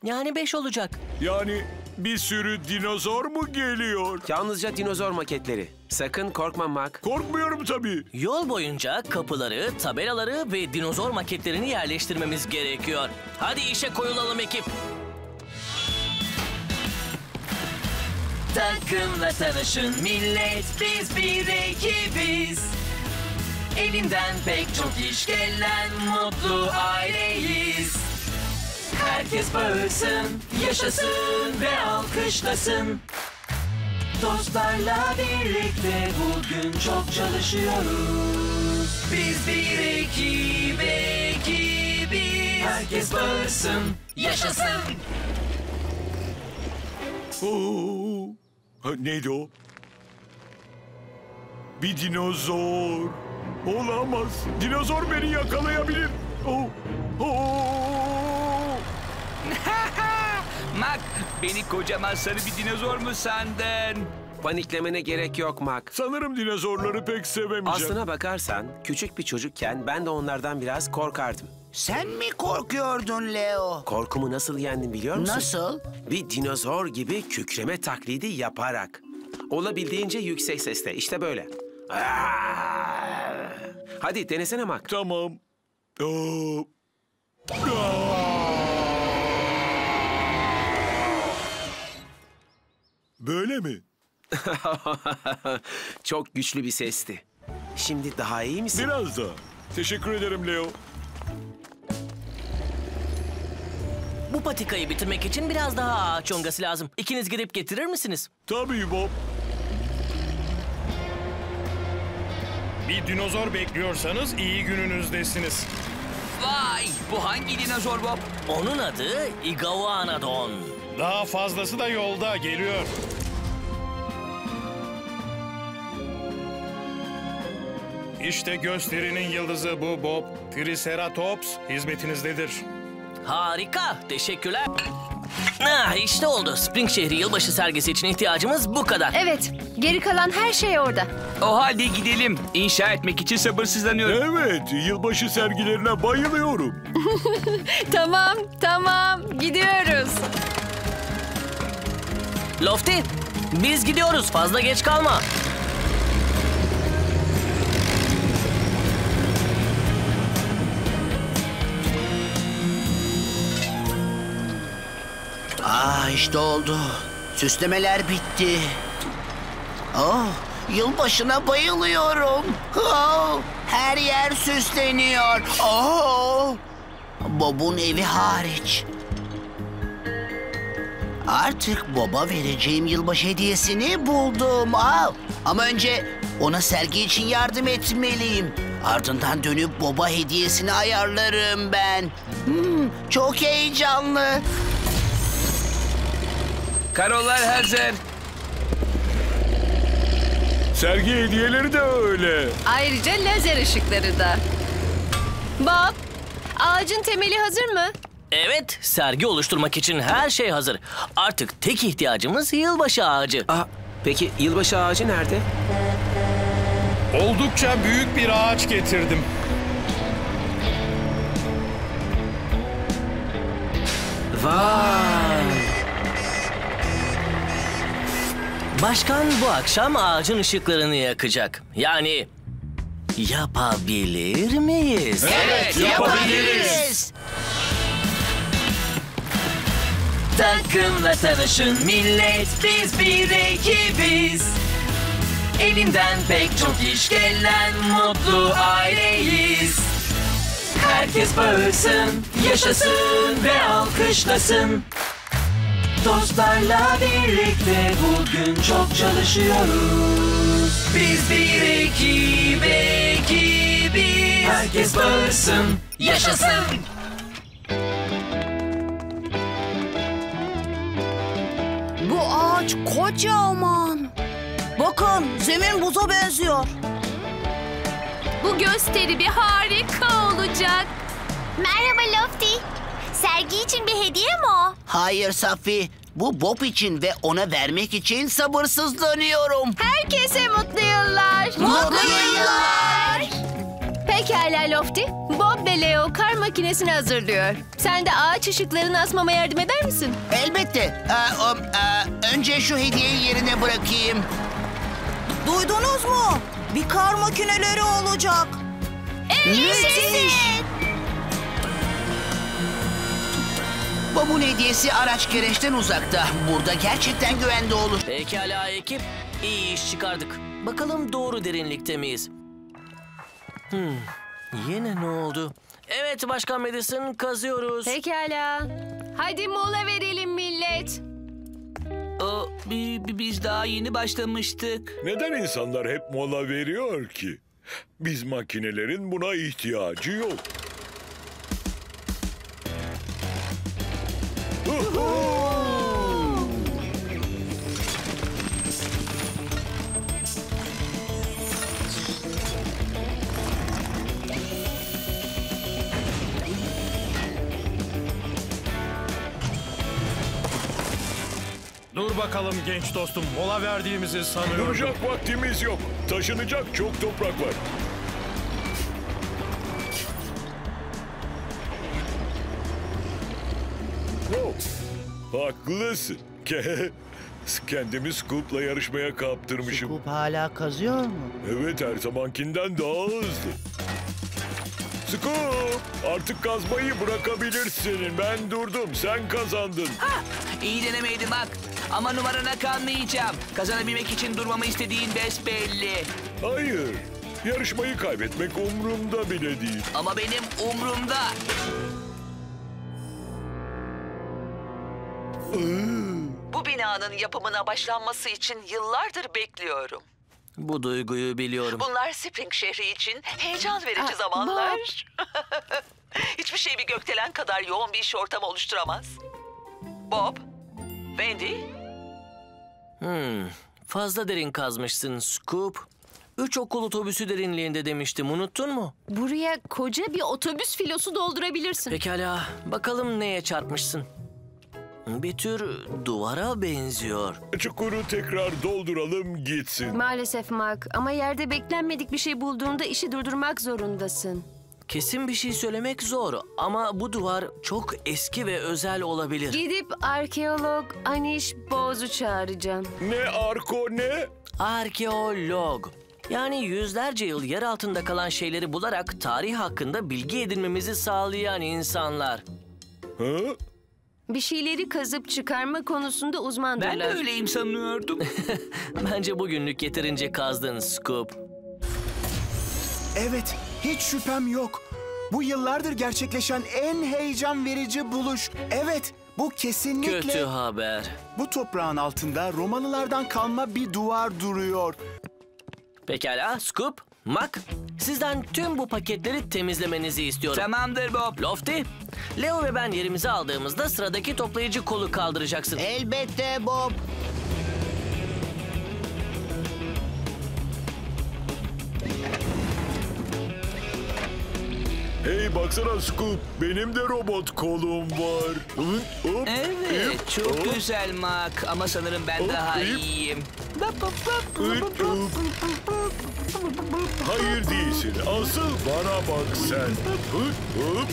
Yani beş olacak. Yani bir sürü dinozor mu geliyor? Yalnızca dinozor maketleri. Sakın korkma Mac. Korkmuyorum tabii. Yol boyunca kapıları, tabelaları ve dinozor maketlerini yerleştirmemiz gerekiyor. Hadi işe koyulalım ekip. Takımla tanışın millet biz bir ekibiz Elinden pek çok iş gelen mutlu aileyiz Herkes bağırsın, yaşasın ve alkışlasın Dostlarla birlikte bugün çok çalışıyoruz. Biz bir ekip, ekibiz. Herkes bağırsın, yaşasın. Oo. Ha, neydi o? Bir dinozor. Olamaz. Dinozor beni yakalayabilir. Oh. Oh. Mac, beni kocaman sarı bir dinozor mu sandın? Paniklemene gerek yok Mak. Sanırım dinozorları pek sevemeyeceğim. Aslına bakarsan küçük bir çocukken ben de onlardan biraz korkardım. Sen mi korkuyordun Leo? Korkumu nasıl yendim biliyor musun? Nasıl? Bir dinozor gibi kükreme taklidi yaparak. Olabildiğince yüksek sesle. İşte böyle. Hadi denesene Mak. Tamam. Oo. Böyle mi? Çok güçlü bir sesti. Şimdi daha iyi misin? Biraz daha. Teşekkür ederim Leo. Bu patikayı bitirmek için biraz daha ağaç yongası lazım. İkiniz gidip getirir misiniz? Tabii Bob. Bir dinozor bekliyorsanız iyi gününüzdesiniz. Vay, bu hangi dinozor Bob? Onun adı Iguanodon. Daha fazlası da yolda geliyor. İşte gösterinin yıldızı bu Bob. Triceratops hizmetinizdedir. Harika, teşekkürler. Ah, işte oldu. Spring şehri yılbaşı sergisi için ihtiyacımız bu kadar. Evet, geri kalan her şey orada. O halde gidelim. İnşa etmek için sabırsızlanıyorum. Evet, yılbaşı sergilerine bayılıyorum. tamam, tamam. Gidiyoruz. Lofty, biz gidiyoruz. Fazla geç kalma. Aa işte oldu. Süslemeler bitti. Oh, yılbaşına bayılıyorum. Oh, her yer süsleniyor. Oh, Bob'un evi hariç. Artık Bob'a vereceğim yılbaşı hediyesini buldum. Aa, ama önce ona sergi için yardım etmeliyim. Ardından dönüp Bob'a hediyesini ayarlarım ben. Hmm, çok heyecanlı. Karollar hazır. Sergi hediyeleri de öyle. Ayrıca lazer ışıkları da. Bob, ağacın temeli hazır mı? Evet, sergi oluşturmak için her şey hazır. Artık tek ihtiyacımız yılbaşı ağacı. Aa, peki yılbaşı ağacı nerede? Oldukça büyük bir ağaç getirdim. Vay! Başkan bu akşam ağacın ışıklarını yakacak. Yani yapabilir miyiz? Evet, yapabiliriz. Takımla tanışın millet biz bir ekibiz. Elinden pek çok iş gelen mutlu aileyiz. Herkes bağırsın, yaşasın ve alkışlasın. Dostlarla birlikte bugün çok çalışıyoruz. Biz bir ekip, ekibiz. Herkes bağırsın, yaşasın. Bu ağaç kocaman. Bakın zemin buza benziyor. Bu gösteri bir harika olacak. Merhaba Lofty. Sergi için bir hediye mi o? Hayır Safi. Bu Bob için ve ona vermek için sabırsızlanıyorum. Herkese mutlu yıllar. Mutlu yıllar. Pekala Lofty. Bob ve Leo kar makinesini hazırlıyor. Sen de ağaç ışıklarını asmama yardım eder misin? Elbette. Ee, o, e, önce şu hediyeyi yerine bırakayım. Duydunuz mu? Bir kar makineleri olacak. Müthiş. Bob'un hediyesi araç gereçten uzakta. Burada gerçekten güvende olur. Pekala ekip, iyi iş çıkardık. Bakalım doğru derinlikte miyiz? Hmm, yine ne oldu? Evet Başkan Madison kazıyoruz. Pekala. Hadi mola verelim millet. Bi- biz daha yeni başlamıştık. Neden insanlar hep mola veriyor ki? Biz makinelerin buna ihtiyacı yok. Dur bakalım genç dostum. Mola verdiğimizi sanıyorum. Duracak vaktimiz yok. Taşınacak çok toprak var. Haklısın. Ke- Kendimi Scoop'la yarışmaya kaptırmışım. Scoop hala kazıyor mu? Evet her zamankinden daha hızlı. Scoop artık kazmayı bırakabilirsin. Ben durdum sen kazandın. İyi denemeydi bak. Ama numarana kalmayacağım. Kazanabilmek için durmamı istediğin besbelli. Hayır. Yarışmayı kaybetmek umurumda bile değil. Ama benim umrumda. Bu binanın yapımına başlanması için yıllardır bekliyorum. Bu duyguyu biliyorum. Bunlar Spring şehri için heyecan verici zamanlar. Hiçbir şey bir gökdelen kadar yoğun bir iş ortamı oluşturamaz. Bob, Wendy, Hmm, fazla derin kazmışsın Scoop. Üç okul otobüsü derinliğinde demiştim unuttun mu? Buraya koca bir otobüs filosu doldurabilirsin. Pekala bakalım neye çarpmışsın. Bir tür duvara benziyor. Çukuru tekrar dolduralım gitsin. Maalesef Mark ama yerde beklenmedik bir şey bulduğunda işi durdurmak zorundasın. Kesin bir şey söylemek zor ama bu duvar çok eski ve özel olabilir. Gidip arkeolog Anish Boz'u çağıracağım. Ne arko ne? Arkeolog. Yani yüzlerce yıl yer altında kalan şeyleri bularak tarih hakkında bilgi edinmemizi sağlayan insanlar. Hı? Bir şeyleri kazıp çıkarma konusunda uzmandırlar. Ben de öyleyim sanıyordum. Bence bugünlük yeterince kazdın Scoop. Evet, hiç şüphem yok. Bu yıllardır gerçekleşen en heyecan verici buluş. Evet, bu kesinlikle... Kötü haber. Bu toprağın altında Romalılardan kalma bir duvar duruyor. Pekala Scoop, Mac, sizden tüm bu paketleri temizlemenizi istiyorum. Tamamdır Bob. Lofty, Leo ve ben yerimizi aldığımızda sıradaki toplayıcı kolu kaldıracaksın. Elbette Bob. Hey baksana Scoop benim de robot kolum var. Evet, hop, çok hop, güzel Mak ama sanırım ben Hop, daha hop. iyiyim. Hayır değilsin. Asıl bana bak sen. Hop, hop.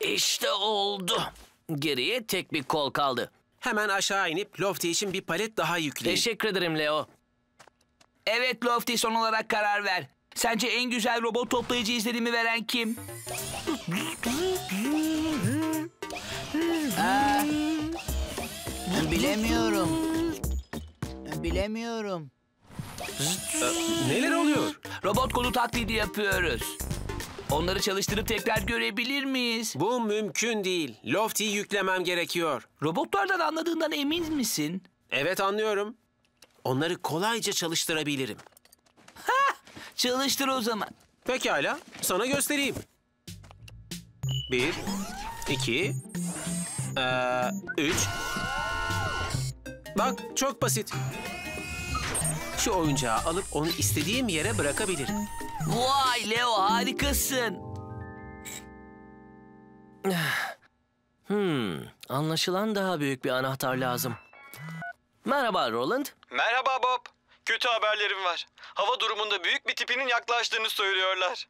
İşte oldu. Geriye tek bir kol kaldı. Hemen aşağı inip Lofty için bir palet daha yükleyin. Teşekkür ederim Leo. Evet Lofty son olarak karar ver. Sence en güzel robot toplayıcı izlenimi veren kim? Bilemiyorum. Bilemiyorum. Neler oluyor? Robot kolu taklidi yapıyoruz. Onları çalıştırıp tekrar görebilir miyiz? Bu mümkün değil. Lofty'yi yüklemem gerekiyor. Robotlardan anladığından emin misin? Evet anlıyorum. Onları kolayca çalıştırabilirim. Çalıştır o zaman. Pekala, sana göstereyim. Bir, iki, eee, üç. Bak çok basit. Şu oyuncağı alıp onu istediğim yere bırakabilirim. Vay Leo harikasın. Hmm, anlaşılan daha büyük bir anahtar lazım. Merhaba Roland. Merhaba Bob. Kötü haberlerim var. Hava durumunda büyük bir tipinin yaklaştığını söylüyorlar.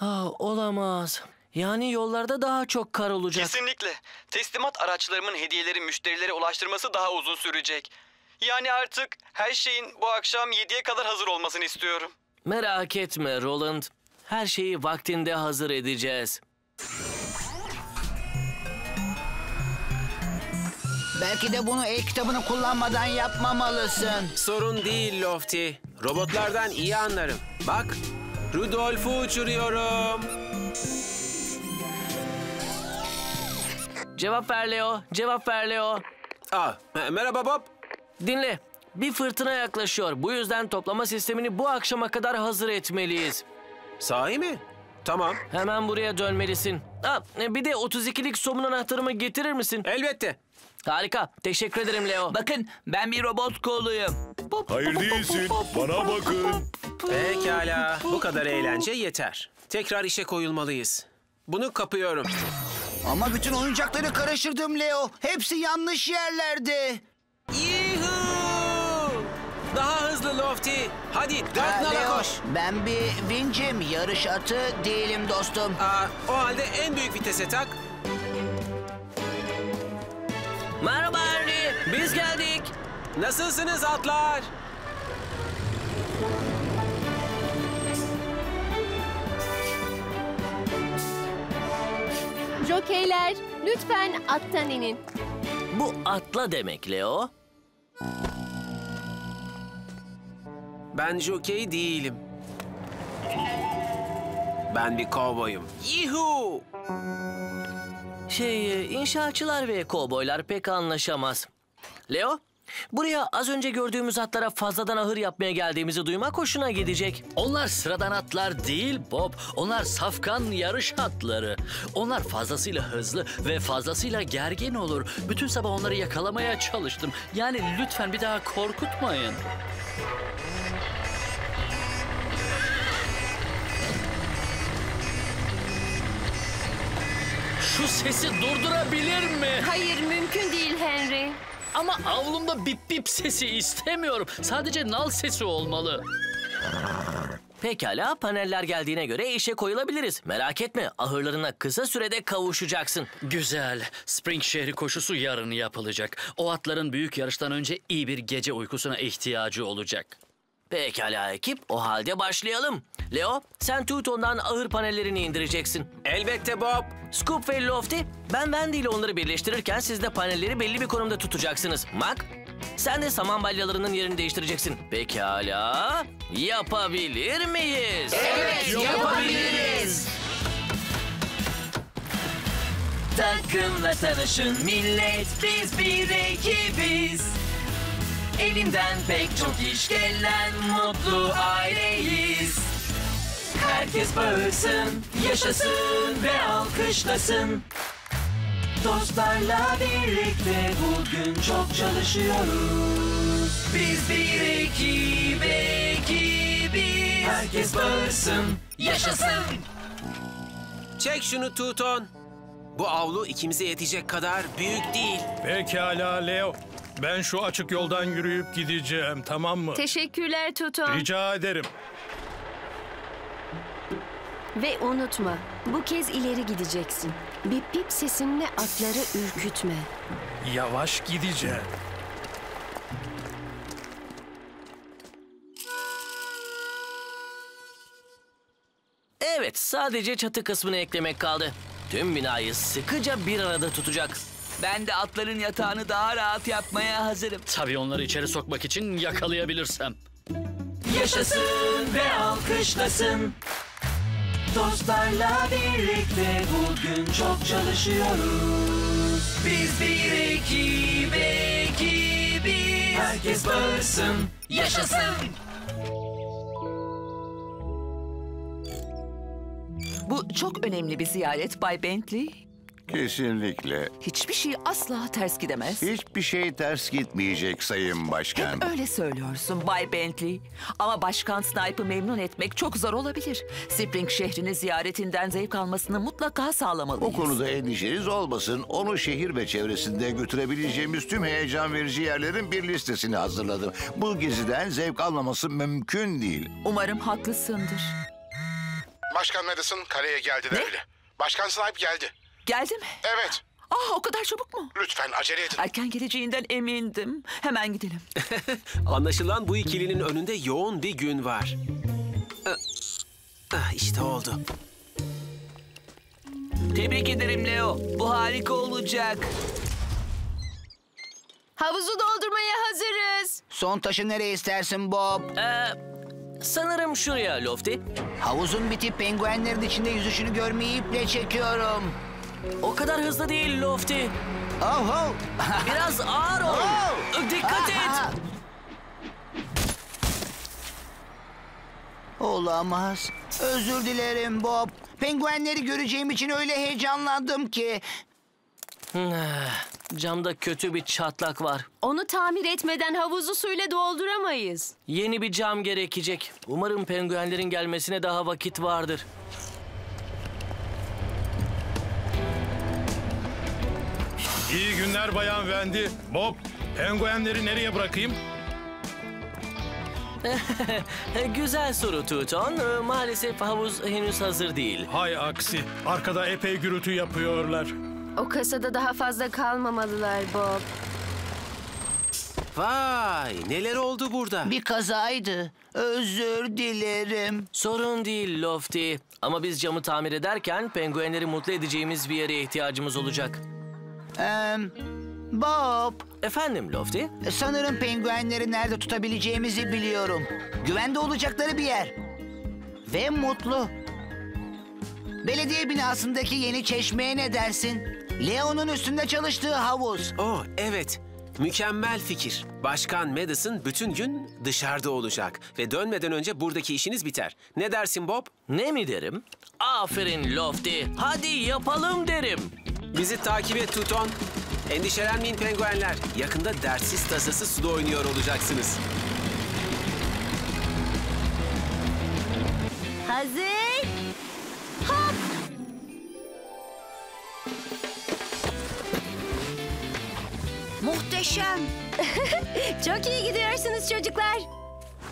Ah, olamaz. Yani yollarda daha çok kar olacak. Kesinlikle. Teslimat araçlarımın hediyeleri müşterilere ulaştırması daha uzun sürecek. Yani artık her şeyin bu akşam 7'ye kadar hazır olmasını istiyorum. Merak etme Roland. Her şeyi vaktinde hazır edeceğiz. Belki de bunu el kitabını kullanmadan yapmamalısın. Sorun değil Lofty. Robotlardan iyi anlarım. Bak, Rudolf'u uçuruyorum. Cevap ver Leo, cevap ver Leo. Aa, merhaba Bob. Dinle, bir fırtına yaklaşıyor. Bu yüzden toplama sistemini bu akşama kadar hazır etmeliyiz. Sahi mi? Tamam. Hemen buraya dönmelisin. Ha, bir de 32'lik somun anahtarımı getirir misin? Elbette. Harika, teşekkür ederim Leo. Bakın ben bir robot koluyum. Hayır değilsin. Bana bakın. Pekala. Bu kadar eğlence yeter. Tekrar işe koyulmalıyız. Bunu kapıyorum. Ama bütün oyuncakları karıştırdım Leo. Hepsi yanlış yerlerde. Yuhuu! Daha hızlı Lofty. Hadi dört Ha, nala Leo, koş. ben bir vincim, yarış atı değilim dostum. Aa, o halde en büyük vitese tak. Merhaba Henry, biz geldik. Nasılsınız atlar? Jokeyler, lütfen attan inin. Bu atla demek Leo. Ben jokey değilim. Ben bir kovboyum. Yuhuu! Şey, e, inşaatçılar ve kovboylar pek anlaşamaz. Leo, buraya az önce gördüğümüz atlara fazladan ahır yapmaya geldiğimizi duymak hoşuna gidecek. Onlar sıradan atlar değil Bob. Onlar safkan yarış atları. Onlar fazlasıyla hızlı ve fazlasıyla gergin olur. Bütün sabah onları yakalamaya çalıştım. Yani lütfen bir daha korkutmayın. Şu sesi durdurabilir mi? Hayır, mümkün değil Henry. Ama avlumda bip bip sesi istemiyorum. Sadece nal sesi olmalı. Pekala, paneller geldiğine göre işe koyulabiliriz. Merak etme, ahırlarına kısa sürede kavuşacaksın. Güzel. Spring şehri koşusu yarın yapılacak. O atların büyük yarıştan önce iyi bir gece uykusuna ihtiyacı olacak. Pekala ekip, o halde başlayalım. Leo, sen Tuton'dan ahır panellerini indireceksin. Elbette Bob. Scoop ve Lofty, ben Wendy ile onları birleştirirken siz de panelleri belli bir konumda tutacaksınız. Mac, sen de saman balyalarının yerini değiştireceksin. Pekala, yapabilir miyiz? Evet, yapabiliriz. Takımla tanışın millet biz bir ekibiz Elinden pek çok iş gelen mutlu aileyiz Herkes bağırsın, yaşasın ve alkışlasın Dostlarla birlikte bugün çok çalışıyoruz Biz bir ekip, ekibiz Herkes bağırsın, yaşasın Çek şunu Tuton. Bu avlu ikimize yetecek kadar büyük değil. Pekala Leo. Ben şu açık yoldan yürüyüp gideceğim tamam mı? Teşekkürler Tuton. Rica ederim. Ve unutma, bu kez ileri gideceksin. Bip bip sesimle atları ürkütme. Yavaş gideceğim. Evet, sadece çatı kısmını eklemek kaldı. Tüm binayı sıkıca bir arada tutacak. Ben de atların yatağını daha rahat yapmaya hazırım. Tabii onları içeri sokmak için yakalayabilirsem. Yaşasın ve alkışlasın Dostlarla birlikte bugün çok çalışıyoruz Biz bir ekip, ekibiz Herkes bağırsın, yaşasın Bu çok önemli bir ziyaret Bay Bentley. Kesinlikle. Hiçbir şey asla ters gidemez. Hiçbir şey ters gitmeyecek Sayın Başkan. Öyle söylüyorsun Bay Bentley. Ama Başkan Snipe'ı memnun etmek çok zor olabilir. Spring şehrini ziyaretinden zevk almasını mutlaka sağlamalıyız. O konuda endişeniz olmasın. Onu şehir ve çevresinde götürebileceğimiz tüm heyecan verici yerlerin bir listesini hazırladım. Bu geziden zevk almaması mümkün değil. Umarım haklısındır. Başkan Madison kaleye geldiler bile. Başkan Snipe geldi. Geldi mi? Evet. Ah o kadar çabuk mu? Lütfen acele edin. Erken geleceğinden emindim. Hemen gidelim. Anlaşılan bu ikilinin önünde yoğun bir gün var. Ah, Ah, işte oldu. Tebrik ederim Leo. Bu harika olacak. Havuzu doldurmaya hazırız. Son taşı nereye istersin Bob? Ee, sanırım şuraya Lofty. Havuzun bitip penguenlerin içinde yüzüşünü görmeyi iple çekiyorum. O kadar hızlı değil Lofty. Oh, oh. Biraz ağır ol. Oh. Dikkat et. Olamaz. Özür dilerim Bob. Penguenleri göreceğim için öyle heyecanlandım ki. Camda kötü bir çatlak var. Onu tamir etmeden havuzu suyla dolduramayız. Yeni bir cam gerekecek. Umarım penguenlerin gelmesine daha vakit vardır. Günler Bayan Wendy. Bob, penguenleri nereye bırakayım? Güzel soru Tuton. Ee, Maalesef havuz henüz hazır değil. Hay aksi. Arkada epey gürültü yapıyorlar. O kasada daha fazla kalmamalılar Bob. Vay neler oldu burada? Bir kazaydı. Özür dilerim. Sorun değil Lofty. Ama biz camı tamir ederken penguenleri mutlu edeceğimiz bir yere ihtiyacımız olacak. Ee, Bob, Efendim Lofty? sanırım penguenleri nerede tutabileceğimizi biliyorum. Güvende olacakları bir yer. Ve mutlu. Belediye binasındaki yeni çeşmeye ne dersin? Leo'nun üstünde çalıştığı havuz. Oh evet. Mükemmel fikir. Başkan Madison bütün gün dışarıda olacak. Ve dönmeden önce buradaki işiniz biter. Ne dersin Bob? Ne mi derim? Aferin Lofty. Hadi yapalım derim. Bizi takip et Tuton. Endişelenmeyin penguenler. Yakında dertsiz tasası suda oynuyor olacaksınız. Hazır. Hop. Muhteşem. Çok iyi gidiyorsunuz çocuklar.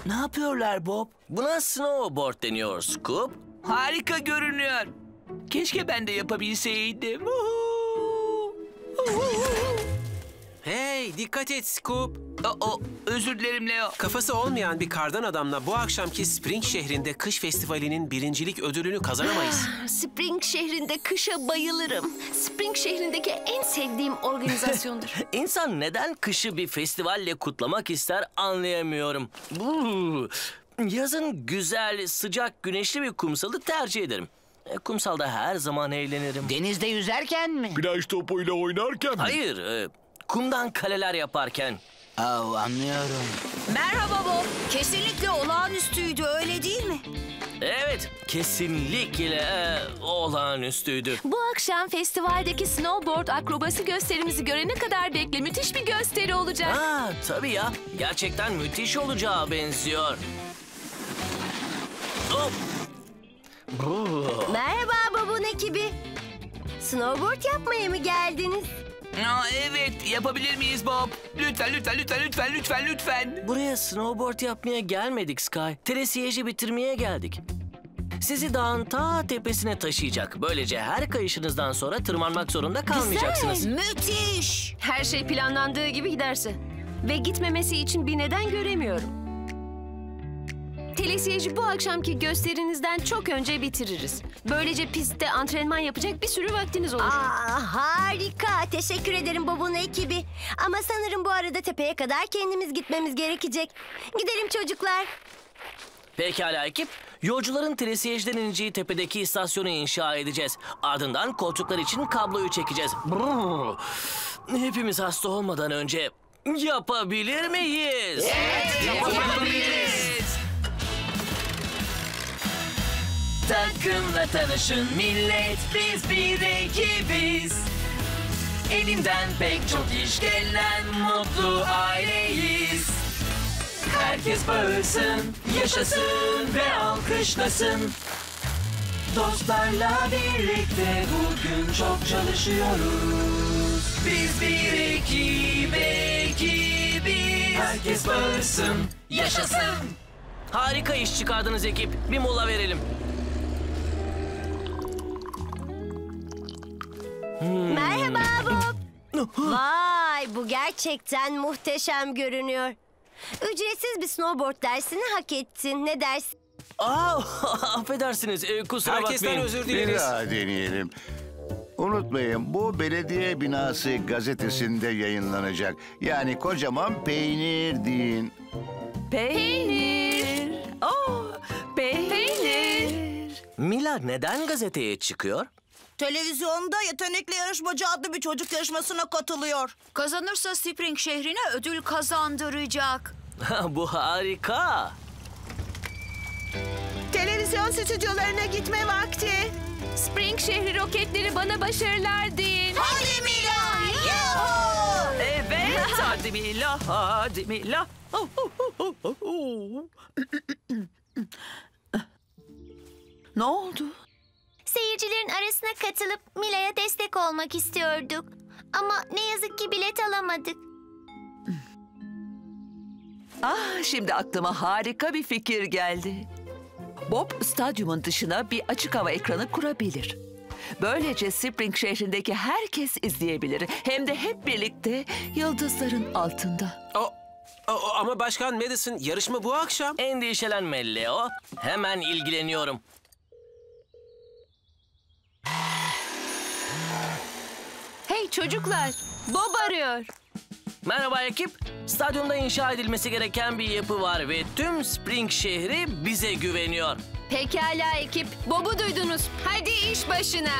Ne yapıyorlar Bob? Buna snowboard deniyor Scoop. Harika görünüyor. Keşke ben de yapabilseydim. Hey dikkat et Scoop. O, o, özür dilerim Leo. Kafası olmayan bir kardan adamla bu akşamki Spring şehrinde kış festivalinin birincilik ödülünü kazanamayız. Spring şehrinde kışa bayılırım. Spring şehrindeki en sevdiğim organizasyondur. İnsan neden kışı bir festivalle kutlamak ister anlayamıyorum. Yazın güzel, sıcak, güneşli bir kumsalı tercih ederim. E, kumsalda her zaman eğlenirim. Denizde yüzerken mi? Plaj topuyla oynarken mi? Hayır, e, kumdan kaleler yaparken. Oh, anlıyorum. Merhaba Bob. Kesinlikle olağanüstüydü öyle değil mi? Evet, kesinlikle e, olağanüstüydü. Bu akşam festivaldeki snowboard akrobasi gösterimizi görene kadar bekle. Müthiş bir gösteri olacak. Ha, tabii ya. Gerçekten müthiş olacağı benziyor. Hop. Merhaba babun ekibi. Snowboard yapmaya mı geldiniz? Aa, evet yapabilir miyiz Bob? Lütfen lütfen lütfen lütfen lütfen lütfen. Buraya snowboard yapmaya gelmedik Sky. Telesiyeci bitirmeye geldik. Sizi dağın ta tepesine taşıyacak. Böylece her kayışınızdan sonra tırmanmak zorunda kalmayacaksınız. Müthiş. Her şey planlandığı gibi giderse. Ve gitmemesi için bir neden göremiyorum. Telesiyeci bu akşamki gösterinizden çok önce bitiririz. Böylece pistte antrenman yapacak bir sürü vaktiniz olur. Aa, harika. Teşekkür ederim babun ekibi. Ama sanırım bu arada tepeye kadar kendimiz gitmemiz gerekecek. Gidelim çocuklar. Pekala ekip. Yolcuların telesiyeciden ineceği tepedeki istasyonu inşa edeceğiz. Ardından koltuklar için kabloyu çekeceğiz. Brrr. Hepimiz hasta olmadan önce yapabilir miyiz? yapabiliriz. Takımla tanışın millet biz bir ekibiz. Elinden pek çok iş gelen mutlu aileyiz. Herkes bağırsın, yaşasın ve alkışlasın. Dostlarla birlikte bugün çok çalışıyoruz. Biz bir ekip, ekibiz. Herkes bağırsın, yaşasın. Harika iş çıkardınız ekip. Bir mola verelim. Merhaba Bob. Vay bu gerçekten muhteşem görünüyor. Ücretsiz bir snowboard dersini hak ettin. Ne dersin? Aa, affedersiniz. e, kusura bakmayın. Bir daha deneyelim. Unutmayın bu belediye binası gazetesinde yayınlanacak. Yani kocaman peynir deyin. Peynir. Oh, peynir. Mila neden gazeteye çıkıyor? Televizyonda yetenekli yarışmacı adlı bir çocuk yarışmasına katılıyor. Kazanırsa Spring şehrine ödül kazandıracak. Bu harika. Televizyon stüdyolarına gitme vakti. Spring şehri roketleri bana başarılar deyin. Hadi Mila! Evet, hadi Mila, hadi Mila. ne oldu? Seyircilerin arasına katılıp Mila'ya destek olmak istiyorduk. Ama ne yazık ki bilet alamadık. Ah, şimdi aklıma harika bir fikir geldi. Bob stadyumun dışına bir açık hava ekranı kurabilir. Böylece Spring şehrindeki herkes izleyebilir. Hem de hep birlikte yıldızların altında. O, o- ama Başkan Madison yarışma bu akşam. Endişelenme Leo. Hemen ilgileniyorum. Hey çocuklar, Bob arıyor. Merhaba ekip. Stadyumda inşa edilmesi gereken bir yapı var ve tüm Spring şehri bize güveniyor. Pekala ekip, Bob'u duydunuz. Hadi iş başına.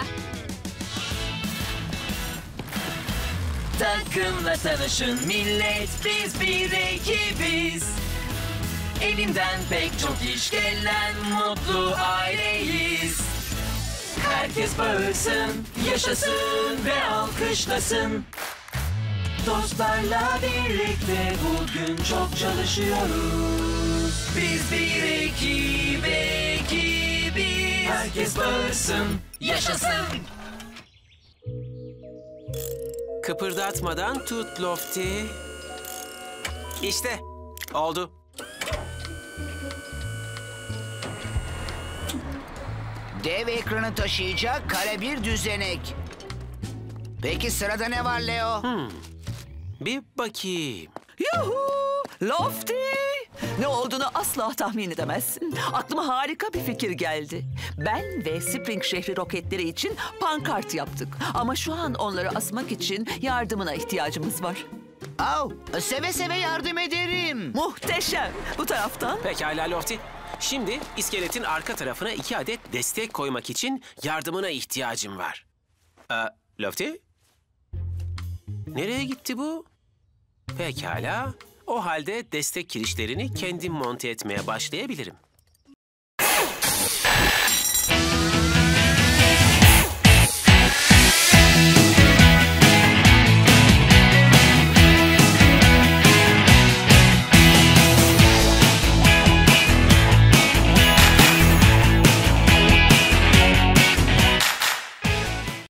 Takımla tanışın millet biz bir ekibiz Elinden pek çok iş gelen mutlu aileyiz Herkes bağırsın, yaşasın ve alkışlasın Dostlarla birlikte bugün çok çalışıyoruz Biz bir ekip, ekibiz Herkes bağırsın, yaşasın Kıpırdatmadan tut Lofty. İşte oldu. Dev ekranı taşıyacak kare bir düzenek. Peki sırada ne var Leo? Bir bakayım. Yuhu! Lofty! Ne olduğunu asla tahmin edemezsin. Aklıma harika bir fikir geldi. Ben ve Spring şehri roketleri için pankart yaptık. Ama şu an onları asmak için yardımına ihtiyacımız var. Au, seve seve yardım ederim. Muhteşem. Bu taraftan. Pekala Lofty. Şimdi iskeletin arka tarafına iki adet destek koymak için yardımına ihtiyacım var. Ee, Lofty? Nereye gitti bu? Pekala. O halde destek kirişlerini kendim monte etmeye başlayabilirim.